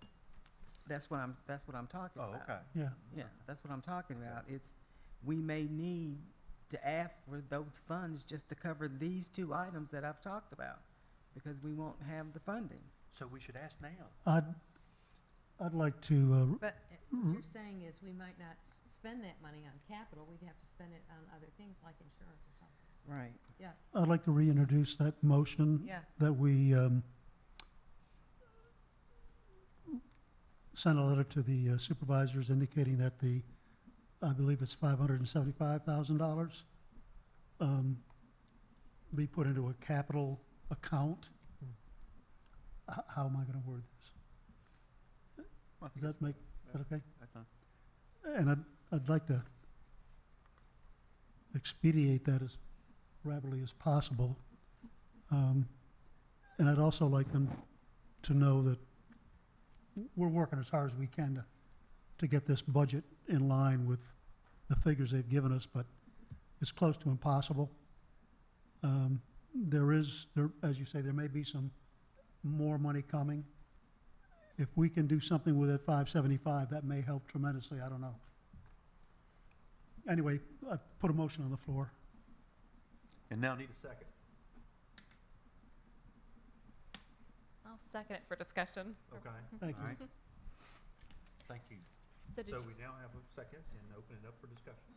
That's what I'm, that's what I'm talking about. Oh, about. okay. Yeah. Yeah, that's what I'm talking about. It's, we may need to ask for those funds just to cover these two items that I've talked about, because we won't have the funding. So we should ask now. I'd, I'd like to, But uh, what you're saying is we might not spend that money on capital, we'd have to spend it on other things like insurance or something. Right. Yeah, uh, I'd like to reintroduce that motion yeah. that we um, send a letter to the uh, supervisors indicating that the, I believe it's five hundred and seventy-five thousand dollars, um, be put into a capital account. H- How am I gonna word this? Does that make, that okay? That's fine. And I'd, I'd like to expedite that as rapidly as possible. Um, And I'd also like them to know that we're working as hard as we can to, to get this budget in line with the figures they've given us, but it's close to impossible. Um, There is, there, as you say, there may be some more money coming. If we can do something with that five seventy-five, that may help tremendously, I don't know. Anyway, I put a motion on the floor. And now need a second. I'll second it for discussion. Okay. Thank All you. right. Thank you. So So we now have a second and open it up for discussion.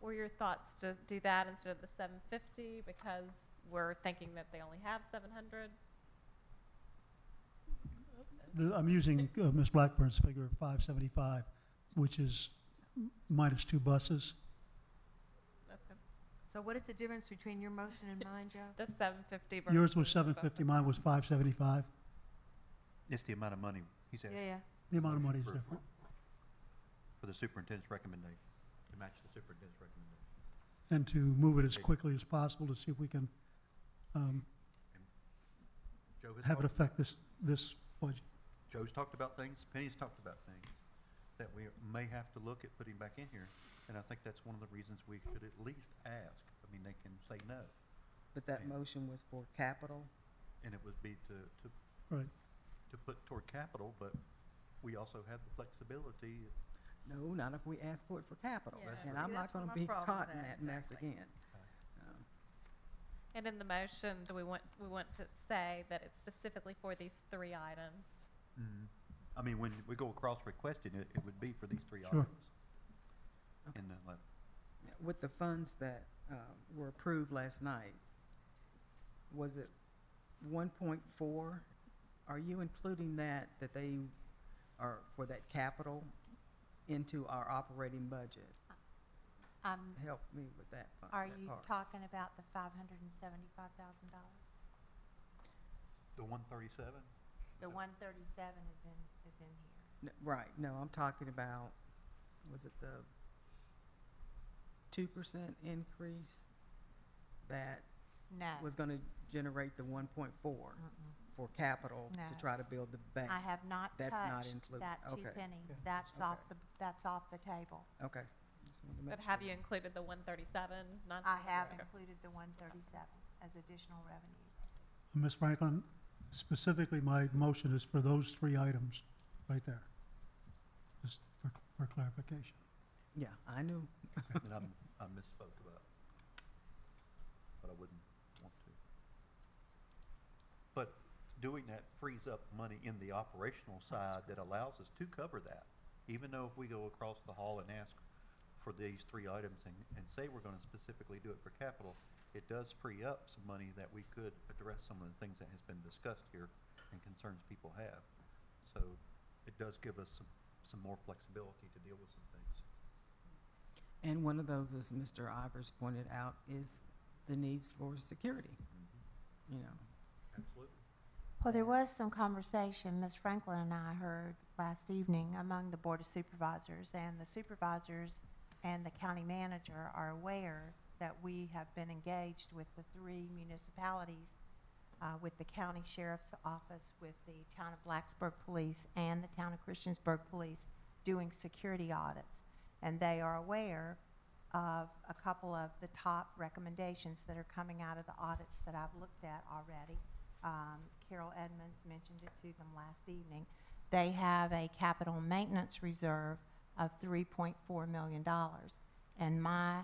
were your thoughts to do that instead of the seven fifty because we're thinking that they only have seven hundred? The- I'm using uh, Ms. Blackburn's figure of five seventy-five, which is minus two buses. Okay. So what is the difference between your motion and mine, Joe? The seven fifty versus. Yours was seven fifty, mine was five seventy-five. It's the amount of money, he said, Yeah, yeah. The amount of money is For- different. For the superintendent's recommendation, to match the superintendent's recommendation. And to move it as quickly as possible to see if we can, um, Joe has have it talked- affect this, this budget. Joe's talked about things, Penny's talked about things that we may have to look at putting back in here. And I think that's one of the reasons we should at least ask. I mean, they can say no, But that motion was for capital? and it would be to, to, Right. to put toward capital, but we also have the flexibility. No, not if we ask for it for capital. Yeah, And see, I'm that's not where gonna my be problem's caught in at, that mess exactly. again. Um, And in the motion, do we want, we want to say that it's specifically for these three items? I mean, when we go across requesting it, it would be for these three Sure. items. And, uh, like, With the funds that uh, were approved last night, was it one point four? Are you including that, that they are for that capital into our operating budget? Um, Help me with that. fu- are that you part. talking about the five hundred and seventy-five thousand dollars? the one thirty-seven? The one thirty-seven is in, is in here. N- Right, no, I'm talking about, was it the two percent increase that No. was gonna generate the one point four Mm-mm. for capital No. to try to build the bank? I have not That's not touched included. that two Okay. pennies. That's off Okay. the, that's off the table. Okay. Just wanted to make But have sure. you included the one thirty-seven? Not. I have Okay. included the one thirty-seven as additional revenue. Ms. Franklin, specifically, my motion is for those three items right there. Just for, for clarification. Yeah, I knew. And I'm, I misspoke about, but I wouldn't want to. But doing that frees up money in the operational side that allows us to cover that. Even though if we go across the hall and ask for these three items and, and say we're gonna specifically do it for capital, it does free up some money that we could address some of the things that has been discussed here and concerns people have. So it does give us some, some more flexibility to deal with some things. And one of those, as Mr. Ivers pointed out, is the needs for security, mm-hmm. you know. Absolutely. Well, there was some conversation, Ms. Franklin and I heard last evening among the Board of Supervisors, and the supervisors and the county manager are aware that we have been engaged with the three municipalities, uh, with the county sheriff's office, with the town of Blacksburg Police, and the town of Christiansburg Police, doing security audits. And they are aware of a couple of the top recommendations that are coming out of the audits that I've looked at already. Um, Carol Edmonds mentioned it to them last evening. They have a capital maintenance reserve of $3.4 million. And my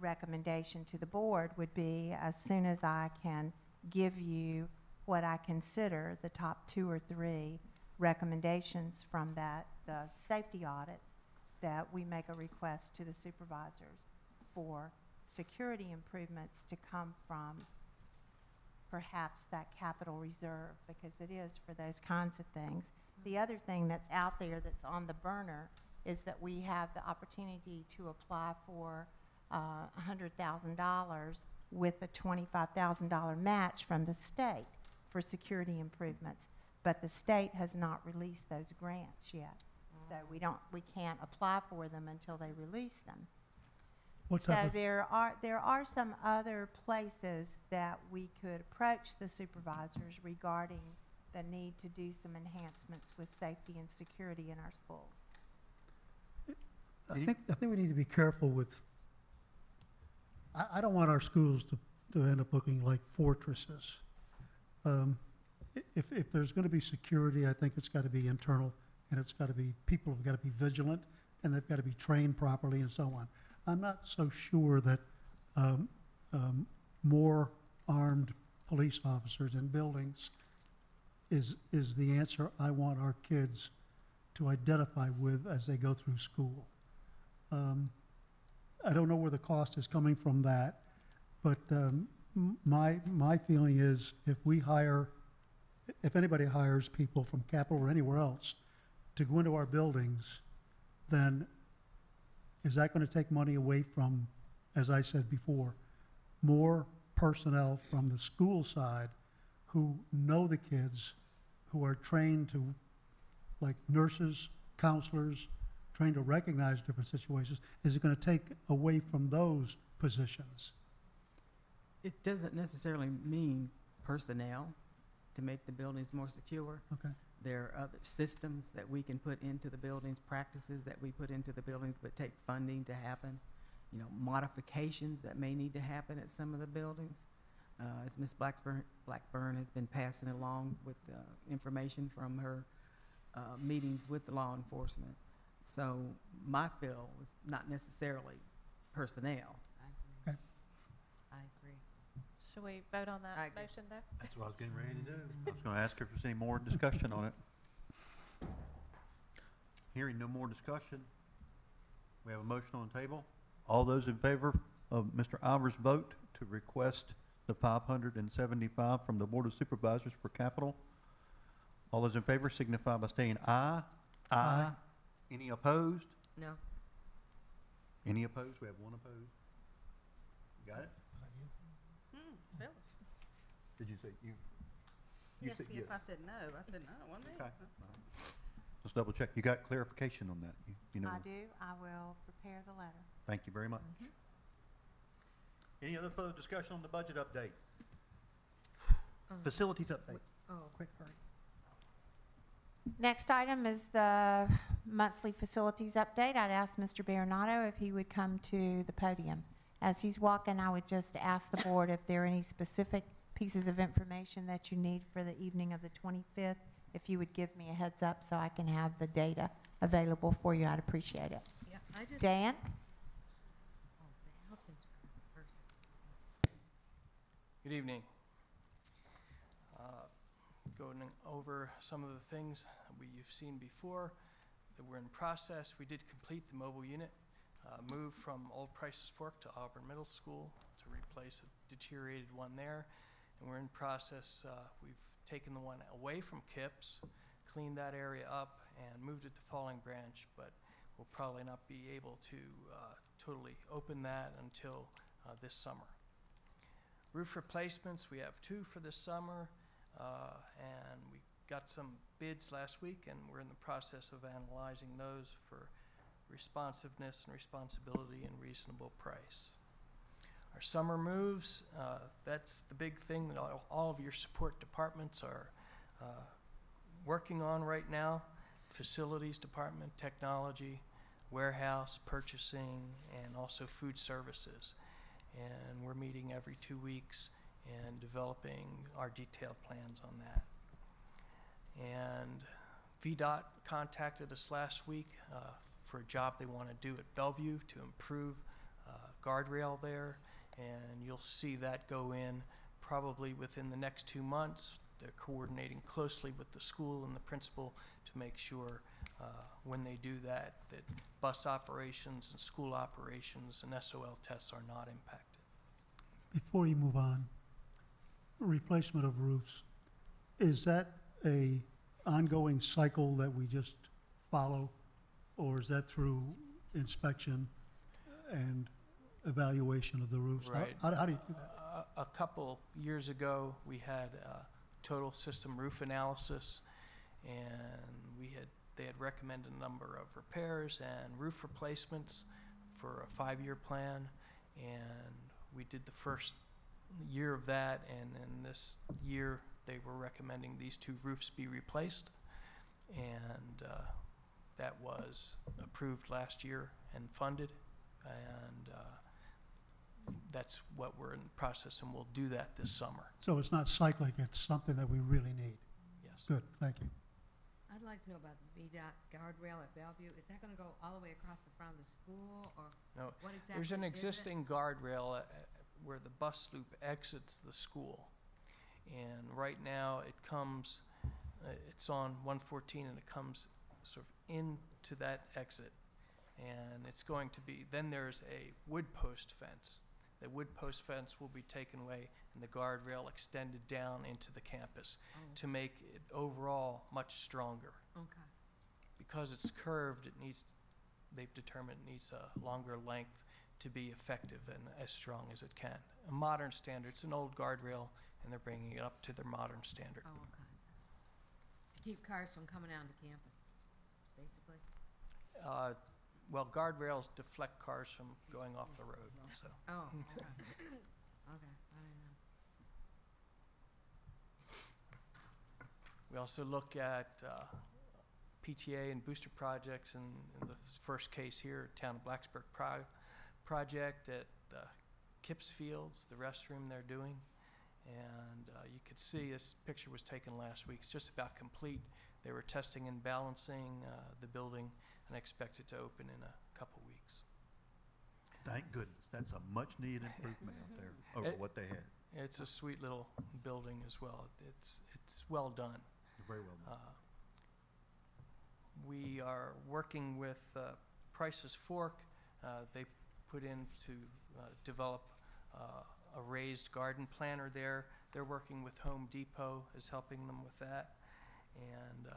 recommendation to the board would be, as soon as I can give you what I consider the top two or three recommendations from that, the safety audits, that we make a request to the supervisors for security improvements to come from perhaps that capital reserve, because it is for those kinds of things. The other thing that's out there that's on the burner is that we have the opportunity to apply for uh, $100,000 with a $25,000 match from the state for security improvements. But the state has not released those grants yet. So we don't, we can't apply for them until they release them. What So type of, there are, there are some other places that we could approach the supervisors regarding the need to do some enhancements with safety and security in our schools. I think, I think we need to be careful with, I, I don't want our schools to, to end up looking like fortresses. Um, i- If, if there's gonna be security, I think it's gotta be internal, and it's gotta be, people have gotta be vigilant, and they've gotta be trained properly and so on. I'm not so sure that, um, um, more armed police officers in buildings is, is the answer I want our kids to identify with as they go through school. Um, I don't know where the cost is coming from that, but um, my, my feeling is if we hire, if anybody hires people from Capitol or anywhere else to go into our buildings, then is that going to take money away from as I said before, more personnel from the school side who know the kids, who are trained to, like nurses, counselors, trained to recognize different situations, is it gonna take away from those positions? It doesn't necessarily mean personnel to make the buildings more secure. Okay. There are other systems that we can put into the buildings, practices that we put into the buildings, but take funding to happen. You know, modifications that may need to happen at some of the buildings. Uh, as Ms. Blacksburn, Blackburn has been passing along with, information from her, uh, meetings with the law enforcement. So my feel is not necessarily personnel. I agree. I agree. Should we vote on I that agree. motion, though? That's what I was getting ready to do. I was gonna ask if there's any more discussion on it. Hearing no more discussion, we have a motion on the table. All those in favor of Mr. Alvar's vote to request the five hundred and seventy-five from the Board of Supervisors for capital? All those in favor signify by saying aye. Aye. Any opposed? No? Any opposed? We have one opposed. Got it? Phyllis. Did you say you? He you asked said me if. I said no. I said no, one day. Okay. Let's double check. You got clarification on that? You- You know, I do. I will prepare the letter. thank you very much. Mm-hmm. Any other further discussion on the budget update? Oh. Facilities update. Oh, Quick, hurry. Next item is the monthly facilities update. I'd ask Mr. Baronato if he would come to the podium. As he's walking, I would just ask the board if there are any specific pieces of information that you need for the evening of the 25th. If you would give me a heads up so I can have the data available for you, I'd appreciate it. yeah, I just. Dan? The health insurance versus. Good evening. Uh, Going over some of the things that we've seen before that were in process. We did complete the mobile unit, uh, moved from Old Price's Fork to Auburn Middle School to replace a deteriorated one there. And we're in process, uh, we've taken the one away from Kipps, cleaned that area up, and moved it to Falling Branch, but we'll probably not be able to uh, totally open that until uh, this summer. Roof replacements, we have two for this summer, uh, and we got some bids last week, and we're in the process of analyzing those for responsiveness and responsibility and reasonable price. Our summer moves, uh, that's the big thing that all, all of your support departments are uh, working on right now. Facilities department, technology, warehouse, purchasing, and also food services and we're meeting every two weeks and developing our detailed plans on that. And VDOT contacted us last week uh, for a job they want to do at Belview to improve uh, guardrail there, and you'll see that go in probably within the next two months. They're coordinating closely with the school and the principal to make sure uh, when they do that, that bus operations and school operations and SOL tests are not impacted. Before you move on, replacement of roofs, is that a ongoing cycle that we just follow? Or is that through inspection and evaluation of the roofs? Right. How, how do you do that? A, a couple years ago, we had a total system roof analysis, and we had, they had recommended a number of repairs and roof replacements for a five-year plan, and we did the first year of that, and in this year, they were recommending these two roofs be replaced, and uh, that was approved last year and funded, and uh, that's what we're in the process, and we'll do that this summer. So it's not cyclic, it's something that we really need? Yes. Good, thank you. I'd like to know about the VDOT guardrail at Belview. Is that gonna go all the way across the front of the school, or No, what exactly there's an existing guardrail uh, uh, where the bus loop exits the school. And right now, it comes, uh, it's on 114 and it comes sort of into that exit. And it's going to be, then there's a wood post fence. The wood post fence will be taken away and the guardrail extended down into the campus Oh, to make it overall much stronger. Okay. Because it's curved, it needs, they've determined it needs a longer length to be effective and as strong as it can. A modern standard, it's an old guardrail, and they're bringing it up to their modern standard. Oh, okay. To keep cars from coming onto campus, basically? Uh, Well, guardrails deflect cars from going off the road, so. Oh, okay. Okay, I didn't know. We also look at uh, PTA and booster projects, and in the first case here, Town of Blacksburg pro- project at uh, Kipps Fields, the restroom they're doing. And uh, you could see, this picture was taken last week, it's just about complete. They were testing and balancing uh, the building and expect it to open in a couple weeks. Thank goodness. That's a much-needed improvement out there over It- what they had. It's a sweet little building as well. It's, it's well done. Very well done. Uh, We are working with uh, Price's Fork. Uh, They put in to uh, develop uh, a raised garden planter there. They're working with Home Depot, is helping them with that. And uh,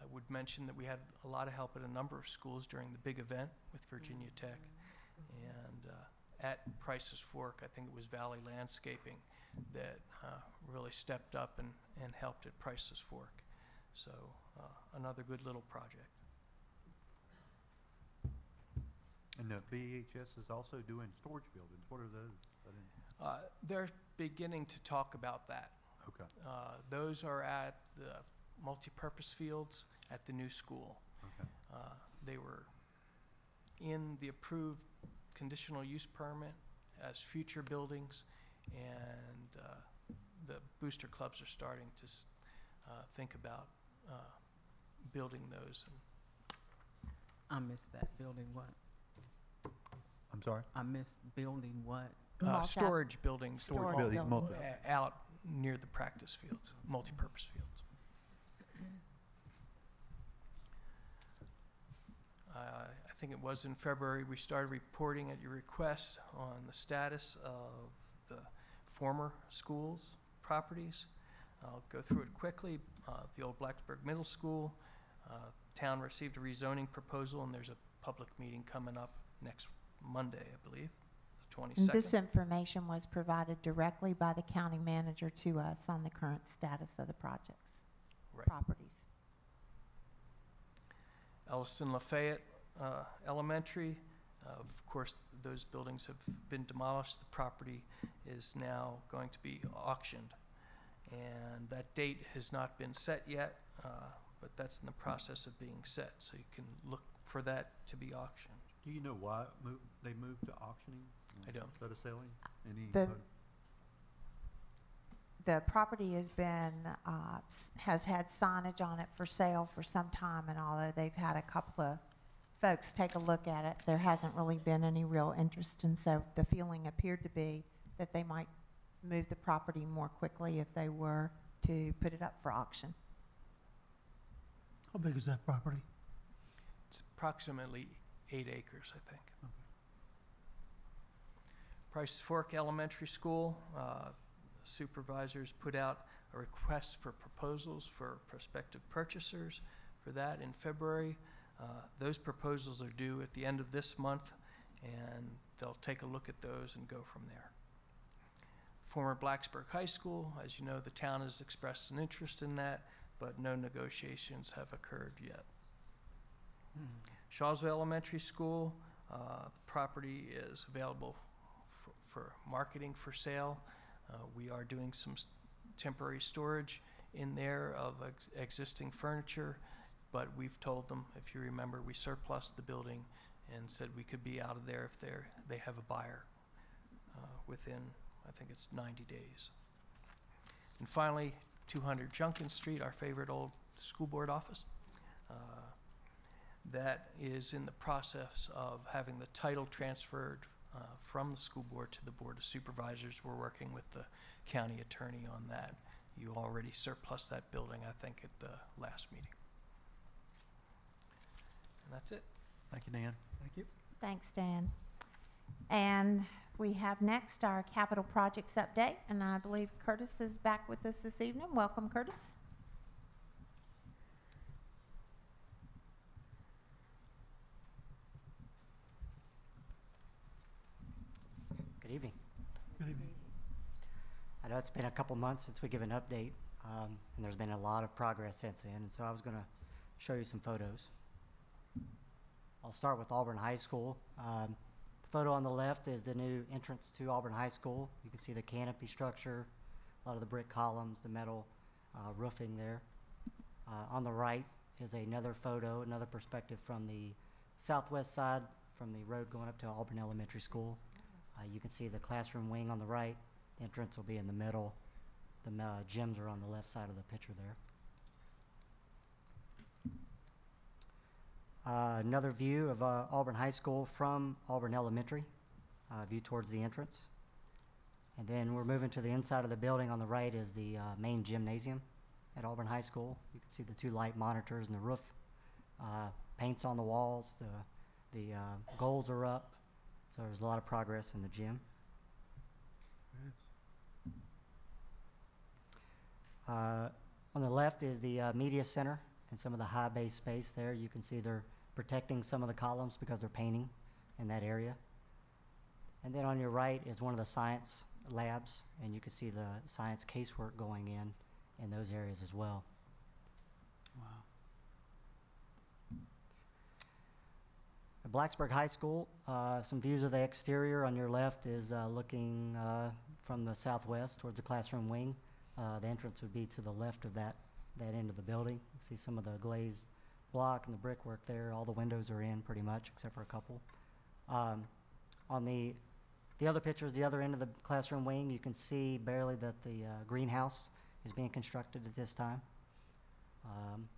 I would mention that we had a lot of help at a number of schools during the big event with Virginia Tech. And uh, at Price's Fork, I think it was Valley Landscaping that uh, really stepped up and, and helped at Price's Fork. So uh, another good little project. And the BHS is also doing storage buildings. What are those? Uh, They're beginning to talk about that. Okay, Uh, Those are at the multipurpose fields at the new school. okay. Uh, They were in the approved conditional use permit as future buildings, and uh, the booster clubs are starting to s- uh, think about uh, building those. I missed that. Building what? I'm sorry? I missed building what? Uh, Multi- Storage buildings. Storage buildings, uh, Out near the practice fields, multi-purpose fields. I think it was in February, we started reporting at your request on the status of the former schools' properties. I'll go through it quickly. Uh, The old Blacksburg Middle School, uh, town received a rezoning proposal, and there's a public meeting coming up next Monday, I believe, the 22nd. this information was provided directly by the county manager to us on the current status of the projects, Right. properties. Elliston Lafayette uh, Elementary. Uh, Of course, those buildings have been demolished. The property is now going to be auctioned. And that date has not been set yet, uh, but that's in the process of being set. So you can look for that to be auctioned. Do you know why it mo- they moved to auctioning? I don't. Instead of selling? Any? The- The property has been, uh, has had signage on it for sale for some time, and although they've had a couple of folks take a look at it, there hasn't really been any real interest, and so the feeling appeared to be that they might move the property more quickly if they were to put it up for auction. How big is that property? It's approximately eight acres, I think. Price Fork Elementary School, uh, supervisors put out a request for proposals for prospective purchasers for that in February. Uh, Those proposals are due at the end of this month, and they'll take a look at those and go from there. Former Blacksburg High School, as you know, the town has expressed an interest in that, but no negotiations have occurred yet. Shawsville Elementary School, uh, the property is available for, for marketing for sale. Uh, we are doing some s- temporary storage in there of ex- existing furniture, but we've told them, if you remember, we surplus the building and said we could be out of there if they're, they have a buyer uh, within, I think it's 90 days. And finally, 200 Junkin Street, our favorite old school board office. Uh, that is in the process of having the title transferred uh, from the school board to the Board of Supervisors. We're working with the county attorney on that. You already surplus that building, I think, at the last meeting. And that's it. Thank you, Dan. Thank you. Thanks, Dan. And we have next our capital projects update, and I believe Curtis is back with us this evening. Welcome, Curtis. Evening. Good evening. I know it's been a couple months since we give an update, um, and there's been a lot of progress since then, and so I was going to show you some photos. I'll start with Auburn High School. Um, the photo on the left is the new entrance to Auburn High School. You can see the canopy structure, a lot of the brick columns, the metal uh, roofing there. Uh, on the right is another photo, another perspective from the southwest side, from the road going up to Auburn Elementary School. Uh, you can see the classroom wing on the right, the entrance will be in the middle. The uh, gyms are on the left side of the picture there. Uh, another view of uh, Auburn High School from Auburn Elementary, uh, view towards the entrance. And then we're moving to the inside of the building. On the right is the uh, main gymnasium at Auburn High School. You can see the two light monitors and the roof. Paints on the walls. The the goals are up. So there's a lot of progress in the gym. Uh, on the left is the uh, media center and some of the high bay space there. You can see they're protecting some of the columns because they're painting in that area. And then on your right is one of the science labs, and you can see the science casework going in in those areas as well. Blacksburg High School, uh, some views of the exterior on your left is uh, looking uh, from the southwest towards the classroom wing. Uh, the entrance would be to the left of that, that end of the building. You see some of the glazed block and the brickwork there. All the windows are in pretty much, except for a couple. Um, on the, the other picture is the other end of the classroom wing, you can see barely that the uh, greenhouse is being constructed at this time. Um,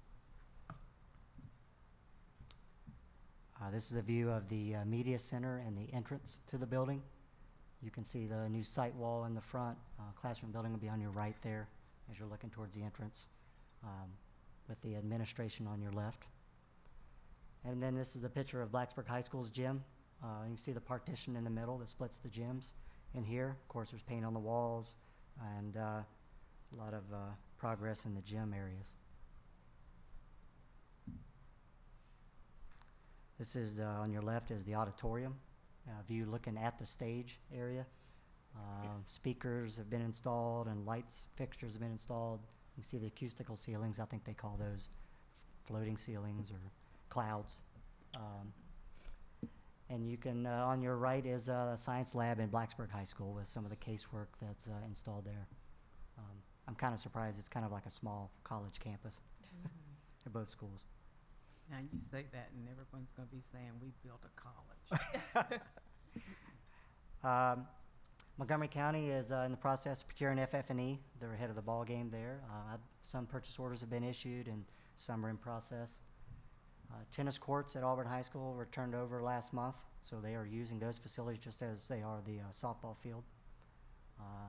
Uh, this is a view of the uh, media center and the entrance to the building. You can see the new site wall in the front. Uh, classroom building will be on your right there as you're looking towards the entrance, um, with the administration on your left. And then this is a picture of Blacksburg High School's gym. Uh, you can see the partition in the middle that splits the gyms. In here, of course, there's paint on the walls and uh, a lot of uh, progress in the gym areas. This is, uh, on your left is the auditorium, uh, view looking at the stage area. Um, Speakers have been installed and lights, fixtures have been installed. You can see the acoustical ceilings, I think they call those floating ceilings or clouds. Um, And you can, uh, on your right is a science lab in Blacksburg High School with some of the casework that's uh, installed there. Um, I'm kind of surprised, it's kind of like a small college campus at both schools. Now you say that and everyone's gonna be saying we built a college. Um, Montgomery County is uh, in the process of procuring FF&E. They're ahead of the ball game there. Uh, some purchase orders have been issued and some are in process. Uh, tennis courts at Auburn High School were turned over last month, so they are using those facilities just as they are the uh, softball field. Uh,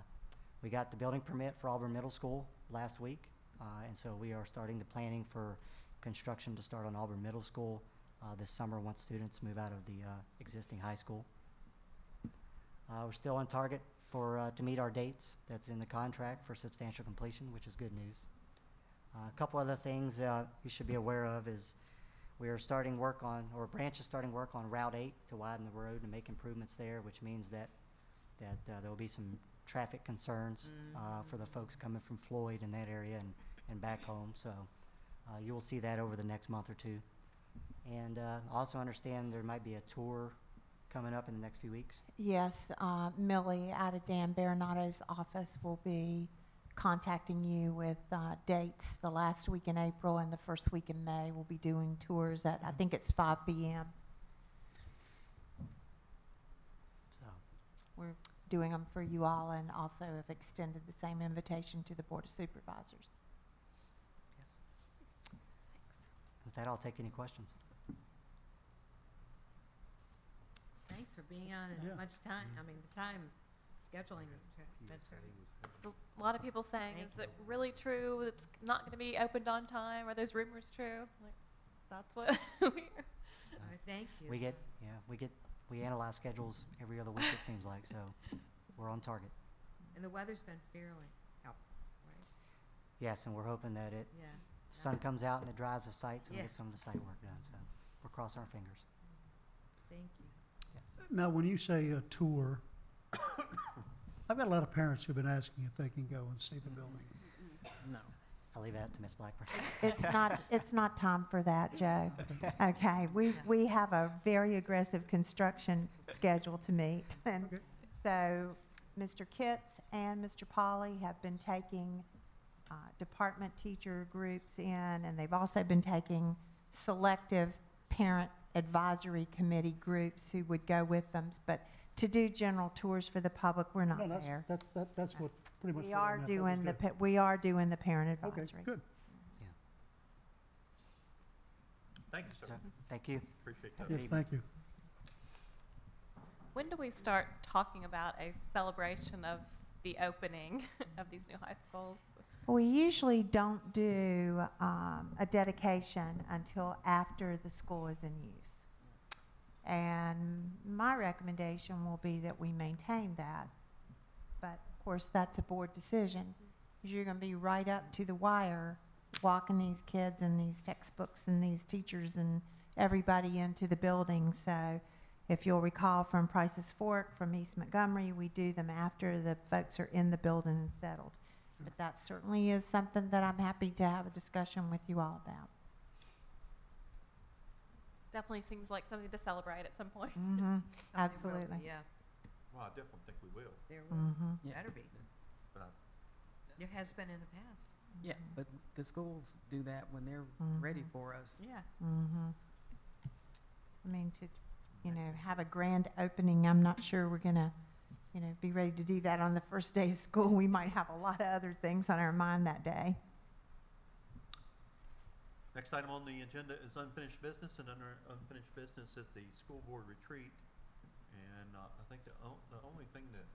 we got the building permit for Auburn Middle School last week, uh, and so we are starting the planning for construction to start on Auburn Middle School uh, this summer once students move out of the uh, existing high school. Uh, we're still on target for, uh, to meet our dates that's in the contract for substantial completion, which is good news. Uh, a couple other things uh, you should be aware of is we are starting work on, or branch is starting work on Route 8 to widen the road and make improvements there, which means that, that uh, there will be some traffic concerns uh, for the folks coming from Floyd in that area and, and back home. So uh, you will see that over the next month or two. And uh, also understand there might be a tour coming up in the next few weeks. Yes, uh, Millie out of Dan Baronato's office will be contacting you with uh, dates. The last week in April and the first week in May, we'll be doing tours at, I think it's 5 p.m. So We're doing them for you all and also have extended the same invitation to the Board of Supervisors. with that, I'll take any questions. Thanks for being on Yeah. as much time, I mean, the time scheduling is tri- been tricky. A lot of people saying, Thank is it really true? It's not going to be opened on time? Are those rumors true? Like, that's what we hear. All right, thank you. We get, yeah, we get, we analyze schedules every other week, it seems like, so we're on target. And the weather's been fairly helpful, right? Yes, and we're hoping that it, Yeah. Sun comes out and it dries the site, so we Yeah. get some of the site work done, so we're crossing our fingers. Thank you. Now, when you say a tour, I've got a lot of parents who've been asking if they can go and see the building. No. I'll leave that to Ms. Blackburn. It's not, it's not time for that, Joe. Okay, we, we have a very aggressive construction schedule to meet. And Okay. so Mr. Kitts and Mr. Polly have been taking uh, department teacher groups in, and they've also been taking selective parent advisory committee groups who would go with them. But to do general tours for the public, we're No, not that's, there. that, that, that's what, pretty much We are meant. That was doing the, pa- we are doing the parent advisory. Okay, advisory. good. Thank you, So, sir. Thank you. Appreciate that. Yes, thank you. When do we start talking about a celebration of the opening of these new high schools? We usually don't do um, a dedication until after the school is in use. And my recommendation will be that we maintain that. But of course, that's a board decision. You're going to be right up to the wire, walking these kids and these textbooks and these teachers and everybody into the building. So if you'll recall from Price's Fork, from East Montgomery, we do them after the folks are in the building and settled. But that certainly is something that I'm happy to have a discussion with you all about. Definitely seems like something to celebrate at some point. hmm absolutely. Yeah, Well, I definitely think we will. there will, Mhm. better be. But I- There has been in the past. Yeah, but the schools do that when they're Mhm. ready for us. Yeah. hmm I mean, to, you know, have a grand opening, I'm not sure we're gonna, you know, be ready to do that on the first day of school. We might have a lot of other things on our mind that day. Next item on the agenda is unfinished business, and under unfinished business is the school board retreat. And uh, I think the, o- the only thing that,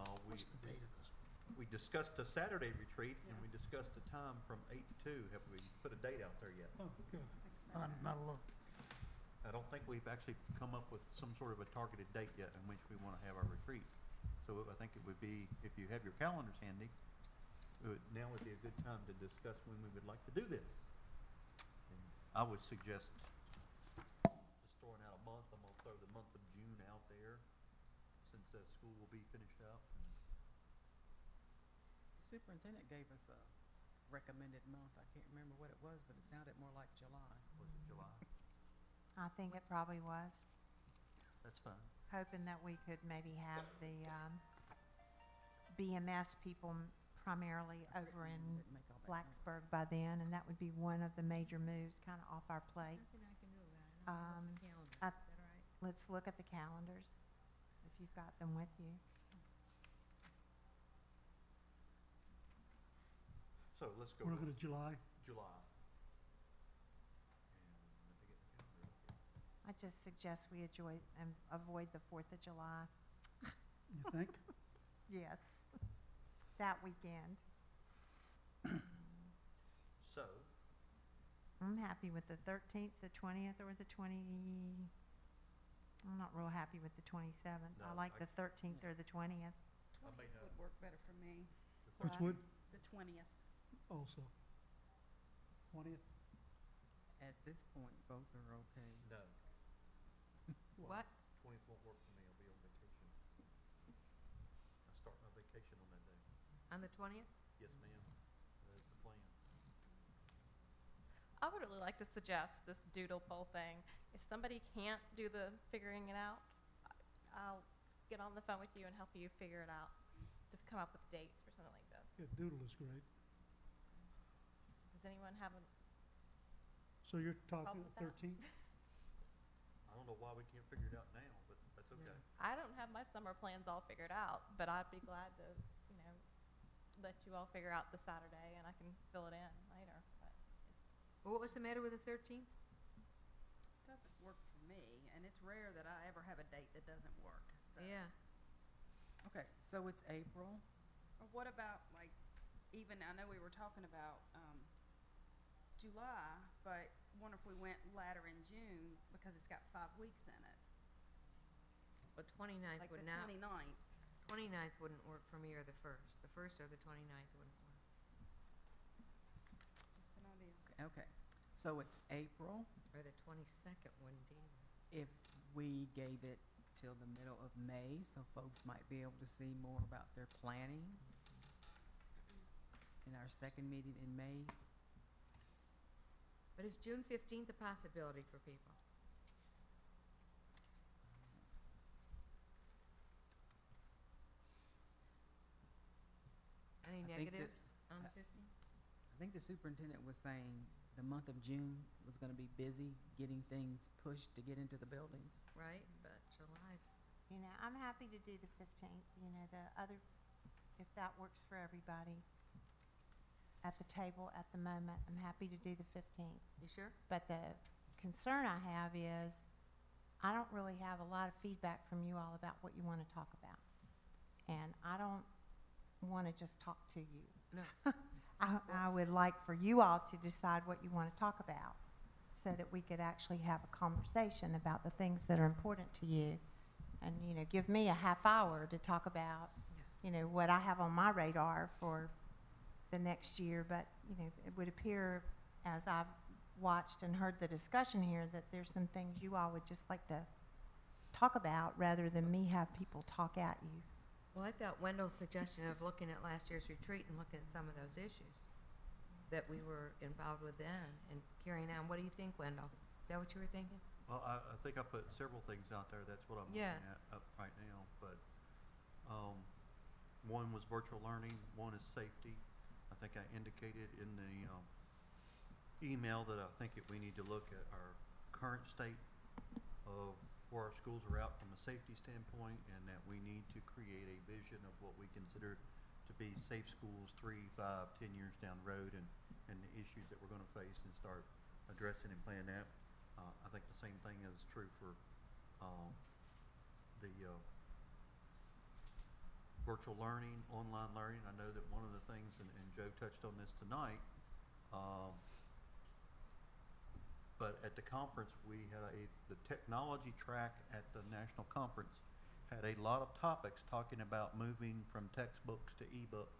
uh, we. The date of this? We discussed a Saturday retreat, and we discussed a time from eight to two. Have we put a date out there yet? Oh, good. Not, not a lot. I don't think we've actually come up with some sort of a targeted date yet in which we want to have our retreat. So I think it would be, if you have your calendars handy, it would- now would be a good time to discuss when we would like to do this. And I would suggest just throwing out a month, I'm gonna throw the month of June out there, since uh, school will be finished up. The Superintendent gave us a recommended month. I can't remember what it was, but it sounded more like July. Was it July? I think it probably was, That's fine. hoping that we could maybe have the um, BMS people primarily over in Didn't make all that noise. Blacksburg by then, and that would be one of the major moves kind of off our plate. Nothing I can do about it. I don't Um, a calendar. I- that all right? Let's look at the calendars, if you've got them with you. So let's go We're with looking at July. July. And let me get the calendar up here. I just suggest we enjoy, and um, avoid the Fourth of July. You think? Yes, that weekend. So, I'm happy with the thirteenth, the twentieth, or the twenty, I'm not real happy with the twenty-seventh. I No, like I- the thirteenth or the twentieth. I may Twentieth have- would work better for me, Which would the twentieth. also. Twentieth? At this point, both are okay. no, What? twentieth won't work for me, I'll be on vacation. I start my vacation on that day. On the twentieth? Yes, ma'am, that's the plan. I would really like to suggest this doodle poll thing. If somebody can't do the figuring it out, I- I'll get on the phone with you and help you figure it out to come up with dates for something like this. Yeah, Doodle is great. Does anyone have a, So you're talking Problem with that? thirteenth? I don't know why we can't figure it out now, but that's okay. I don't have my summer plans all figured out, but I'd be glad to, you know, let you all figure out the Saturday and I can fill it in later, but it's. What was the matter with the thirteenth? Doesn't work for me, and it's rare that I ever have a date that doesn't work, so. Yeah. Okay, so it's April. Or what about, like, even, I know we were talking about, um, July, but wonder if we went later in June, because it's got five weeks in it. Well, twenty-ninth Like the would not, twenty-ninth. twenty-ninth wouldn't work for me or the first. The first or the twenty-ninth wouldn't work. Just an idea. Okay, Okay, so it's April Or the twenty-second wouldn't either. if we gave it till the middle of May, so folks might be able to see more about their planning mm-hmm. in our second meeting in May. But is June fifteenth a possibility for people? Any I think that- negatives on the fifteenth? I think the superintendent was saying the month of June was gonna be busy getting things pushed to get into the buildings. Right, but July's, You know, I'm happy to do the fifteenth, you know, the other, if that works for everybody at the table at the moment, I'm happy to do the fifteenth. you sure? But the concern I have is, I don't really have a lot of feedback from you all about what you want to talk about. And I don't want to just talk to you. No. I, I would like for you all to decide what you want to talk about, so that we could actually have a conversation about the things that are important to you. And, you know, give me a half hour to talk about, you know, what I have on my radar for the next year. But, you know, it would appear, as I've watched and heard the discussion here, that there's some things you all would just like to talk about, rather than me have people talk at you. Well, I thought Wendell's suggestion of looking at last year's retreat and looking at some of those issues that we were involved with then and carrying on. What do you think, Wendell? Is that what you were thinking? Well, I, I think I put several things out there, that's what I'm looking at up right now, but, um, one was virtual learning, one is safety. Think I indicated in the, um, email that I think that we need to look at our current state of where our schools are out from a safety standpoint, and that we need to create a vision of what we consider to be safe schools three, five, ten years down the road, and, and the issues that we're gonna face, and start addressing and planning that. Uh, I think the same thing is true for, um, the, uh, virtual learning, online learning. I know that one of the things, and, and Joe touched on this tonight, um, but at the conference, we had a, the technology track at the national conference had a lot of topics talking about moving from textbooks to ebooks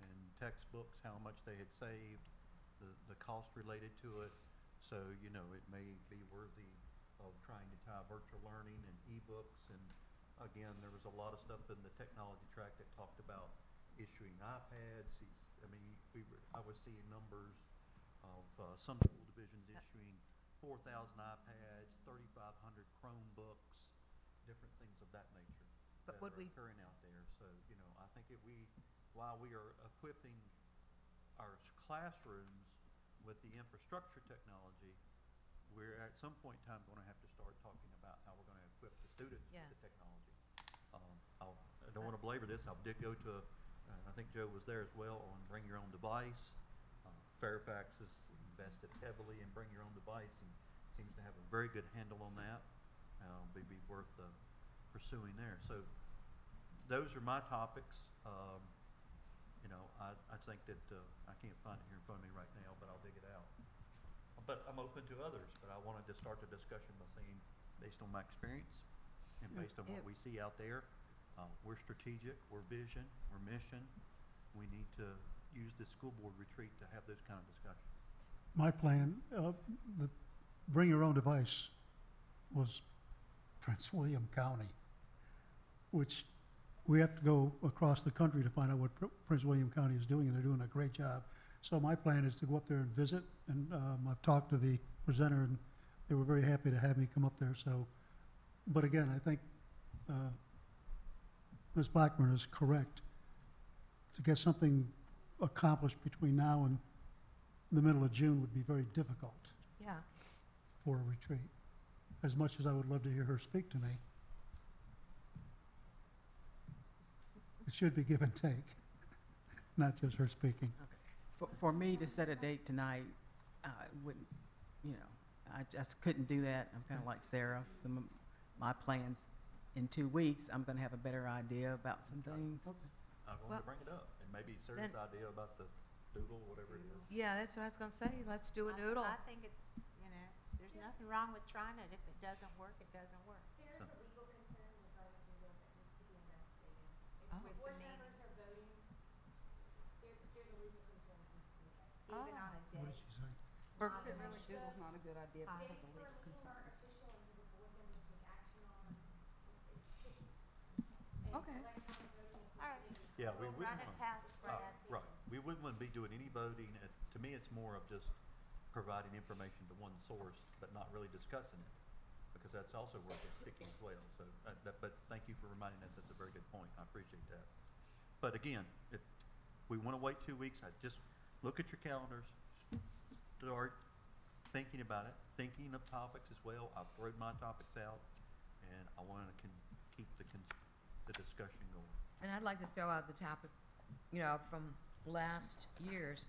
and textbooks, how much they had saved, the, the cost related to it. So, you know, it may be worthy of trying to tie virtual learning and ebooks. And again, there was a lot of stuff in the technology track that talked about issuing iPads. He's, I mean, we were, I was seeing numbers of, uh, some school divisions issuing four thousand iPads, thirty-five hundred Chromebooks, different things of that nature. But that would are we- Occurring out there, so, you know, I think if we, while we are equipping our classrooms with the infrastructure technology, we're at some point in time gonna have to start talking about how we're gonna equip the students with Yes. the technology. Um, I'll, I don't wanna belabor this, I did go to, uh, I think Joe was there as well, on bring your own device. Uh, Fairfax has invested heavily in bring your own device and seems to have a very good handle on that. Uh, be, be worth, uh, pursuing there. So those are my topics. Um, you know, I, I think that, uh, I can't find it here in front of me right now, but I'll dig it out. But I'm open to others, but I wanted to start the discussion by saying, based on my experience and Mm, based on what it- we see out there, uh, we're strategic, we're vision, we're mission. We need to use the school board retreat to have those kind of discussions. My plan, uh, the bring your own device was Prince William County, which we have to go across the country to find out what Pr- Prince William County is doing, and they're doing a great job. So my plan is to go up there and visit, and um, I've talked to the presenter, and they were very happy to have me come up there, so. But again, I think uh, Ms. Blackburn is correct. To get something accomplished between now and the middle of June would be very difficult Yeah. for a retreat, as much as I would love to hear her speak to me. It should be give and take, not just her speaking. For, for me to set a date tonight, I wouldn't, you know, I just couldn't do that. I'm kind of mm. like Sarah. Some of my plans in two weeks, I'm going to have a better idea about some things. I wanted Well, to bring it up, and maybe Sarah's then- idea about the doodle, whatever it is. Yeah, that's what I was gonna say. Let's do a I- doodle. I think it's, you know, there's nothing wrong with trying it. If it doesn't work, it doesn't work. There is a legal concern regarding the bill that needs to be investigated. Oh. If board members are voting, there, there's a legal concern that needs to be investigated. Even on a What did she say? Burke said really doodle's not a good idea Uh, because of legal are a little more concerns. official until the board members take action on Okay. All right. Yeah, we wouldn't run it want- past uh, Brad. Right, we wouldn't want to be doing any voting. Uh, To me, it's more of just providing information to one source, but not really discussing it, because that's also where it gets sticky as well. So, uh, that, but thank you for reminding us, that's a very good point, I appreciate that. But again, if we want to wait two weeks, I just look at your calendars, start thinking about it, thinking of topics as well. I've thrown my topics out, and I want to keep the, con- the discussion going. And I'd like to throw out the topic, you know, from last year's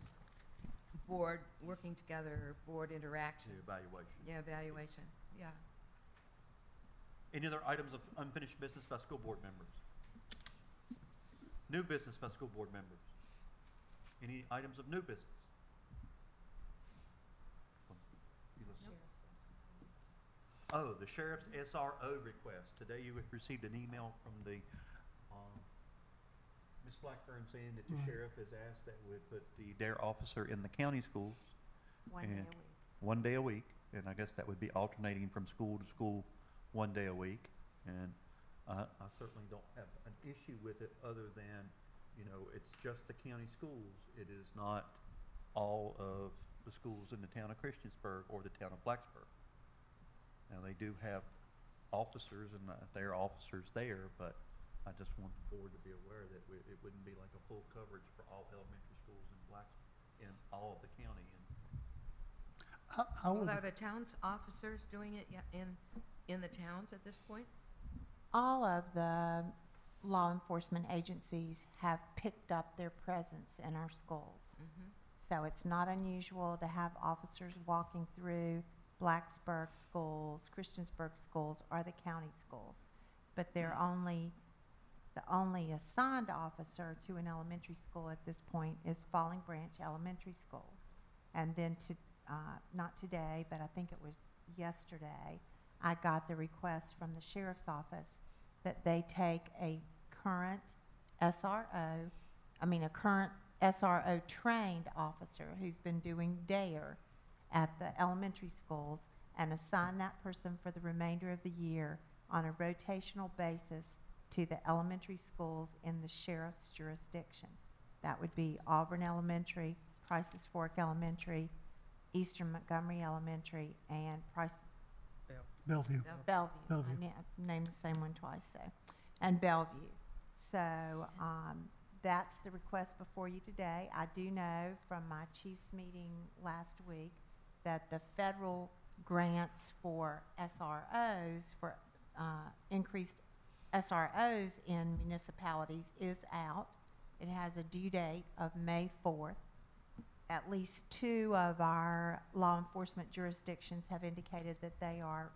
board working together, board interaction. The evaluation. Yeah, evaluation, yeah. Any other items of unfinished business by school board members? New business by school board members? Any items of new business? Oh, the sheriff's SRO request. Today you received an email from the, um, Ms. Blackburn saying that the Right. sheriff has asked that we put the DARE officer in the county schools. One day a and- week. One day a week, and I guess that would be alternating from school to school, one day a week. And I, I certainly don't have an issue with it, other than, you know, it's just the county schools. It is not all of the schools in the town of Christiansburg or the town of Blacksburg. Now, they do have officers, and uh, there are officers there, but I just want the board to be aware that we- it wouldn't be like a full coverage for all elementary schools in Blacksburg, in all of the county. And I, I Well, are the towns officers doing it yet in, in the towns at this point? All of the law enforcement agencies have picked up their presence in our schools. Mhm. So it's not unusual to have officers walking through Blacksburg schools, Christiansburg schools, or the county schools. But they're only, the only assigned officer to an elementary school at this point is Falling Branch Elementary School. And then to, uh, not today, but I think it was yesterday, I got the request from the sheriff's office that they take a current SRO, I mean, a current SRO trained officer who's been doing DARE at the elementary schools and assign that person for the remainder of the year on a rotational basis to the elementary schools in the sheriff's jurisdiction. That would be Auburn Elementary, Prices Fork Elementary, Eastern Montgomery Elementary, and Price, Belview. Belview. Belview. I na- named the same one twice, so, and Belview. So, um, that's the request before you today. I do know from my chief's meeting last week that the federal grants for SROs, for, uh, increased SROs in municipalities is out. It has a due date of May fourth. At least two of our law enforcement jurisdictions have indicated that they are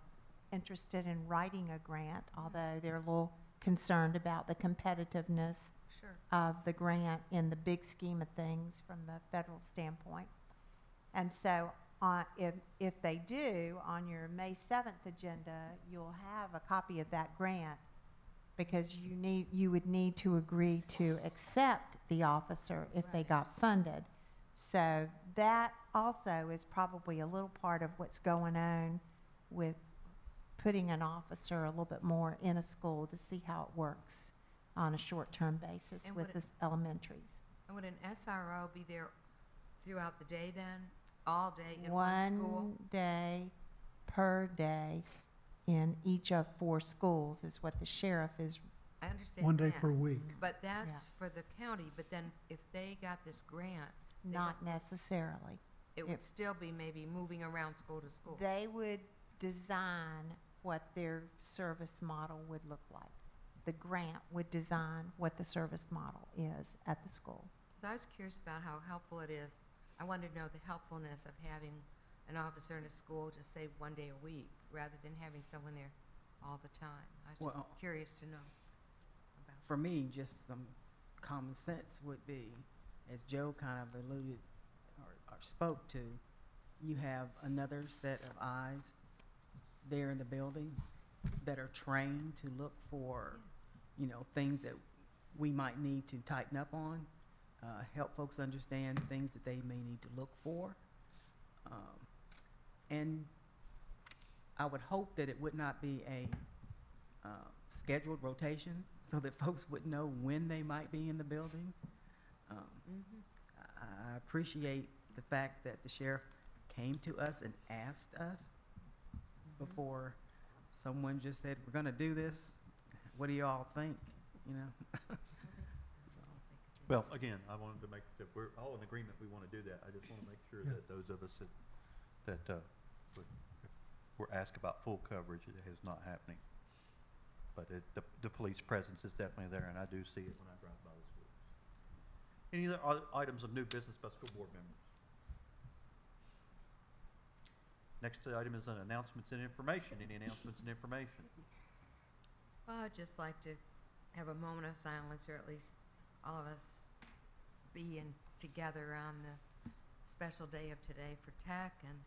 interested in writing a grant, although they're a little concerned about the competitiveness Sure. of the grant in the big scheme of things from the federal standpoint. And so, uh, if, if they do, on your May seventh agenda, you'll have a copy of that grant because you need, you would need to agree to accept the officer if they got funded. So that also is probably a little part of what's going on with putting an officer a little bit more in a school to see how it works on a short-term basis And with the elementaries. And would an SRO be there throughout the day then? All day in one school? One day per day in each of four schools is what the sheriff is, I understand One day that. per week. Mm-hmm. But that's for the county, but then if they got this grant, They not necessarily. it would still be maybe moving around school to school. They would design what their service model would look like. The grant would design what the service model is at the school. 'Cause I was curious about how helpful it is. I wanted to know the helpfulness of having an officer in a school just say one day a week, rather than having someone there all the time. I was Well- just curious to know about. For me, just some common sense would be, as Joe kind of alluded or, or spoke to, you have another set of eyes there in the building that are trained to look for, you know, things that we might need to tighten up on, uh, help folks understand things that they may need to look for. Um, and I would hope that it would not be a uh, scheduled rotation so that folks would know when they might be in the building. Um, I I appreciate the fact that the sheriff came to us and asked us before someone just said, we're gonna do this. What do you all think, you know? Well, again, I wanted to make, that we're all in agreement, we want to do that. I just want to make sure Yeah. that those of us that, that, uh, would- if we're asked about full coverage, it is not happening. But it, the, the police presence is definitely there, and I do see it when I drive by the schools. Any other items of new business by school board members? Next item is an announcements and information. Any announcements and information? Well, I'd just like to have a moment of silence, or at least all of us being together on the special day of today for tech and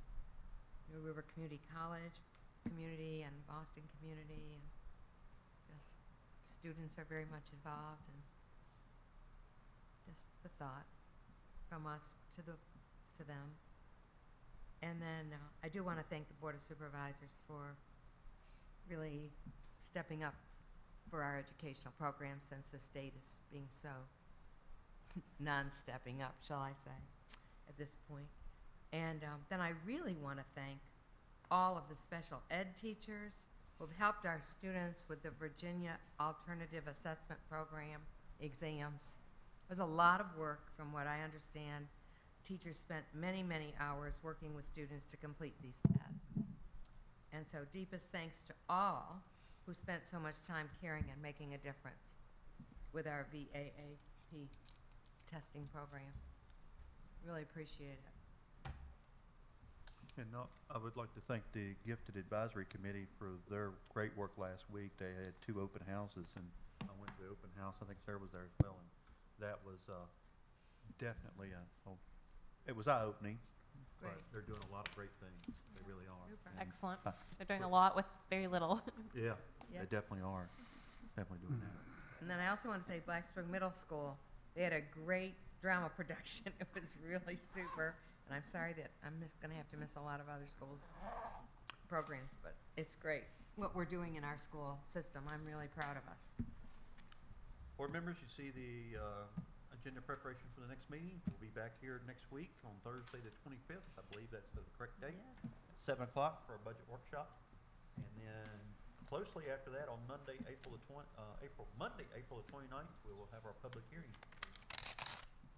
New River Community College community and Boston community and just students are very much involved and just the thought from us to the to them. And then uh, I do want to thank the Board of Supervisors for really stepping up for our educational program since the state is being so non-stepping up, shall I say, at this point. And um, then I really want to thank all of the special ed teachers who've helped our students with the Virginia Alternative Assessment Program exams. It was a lot of work, from what I understand. Teachers spent many, many hours working with students to complete these tests. And so deepest thanks to all who spent so much time caring and making a difference with our VAAP testing program. Really appreciate it. And uh, I would like to thank the Gifted Advisory Committee for their great work last week. They had two open houses, and I went to the open house. I think Sarah was there as well, and that was uh, definitely a, oh, it was eye-opening, but Great. they're doing a lot of great things. They really are. Super. And, Excellent. uh, They're doing a lot with very little. Yeah, Yep. they definitely are. Definitely doing that. And then I also want to say Blacksburg Middle School, they had a great drama production. It was really super. And I'm sorry that I'm just going to have to miss a lot of other schools' programs, but it's great what we're doing in our school system. I'm really proud of us. Board members, you see the uh, agenda preparation for the next meeting. We'll be back here next week on Thursday, the 25th. I believe that's the correct date. At 7 o'clock for a budget workshop. And then closely after that, on Monday, April the 20, uh, April, Monday, April the 29th, we will have our public hearing.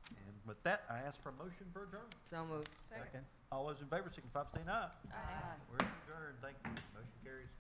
And with that, I ask for a motion for adjournment. So moved. Second. All those in favor signify by saying aye. Aye. We're adjourned. Thank you. Motion carries.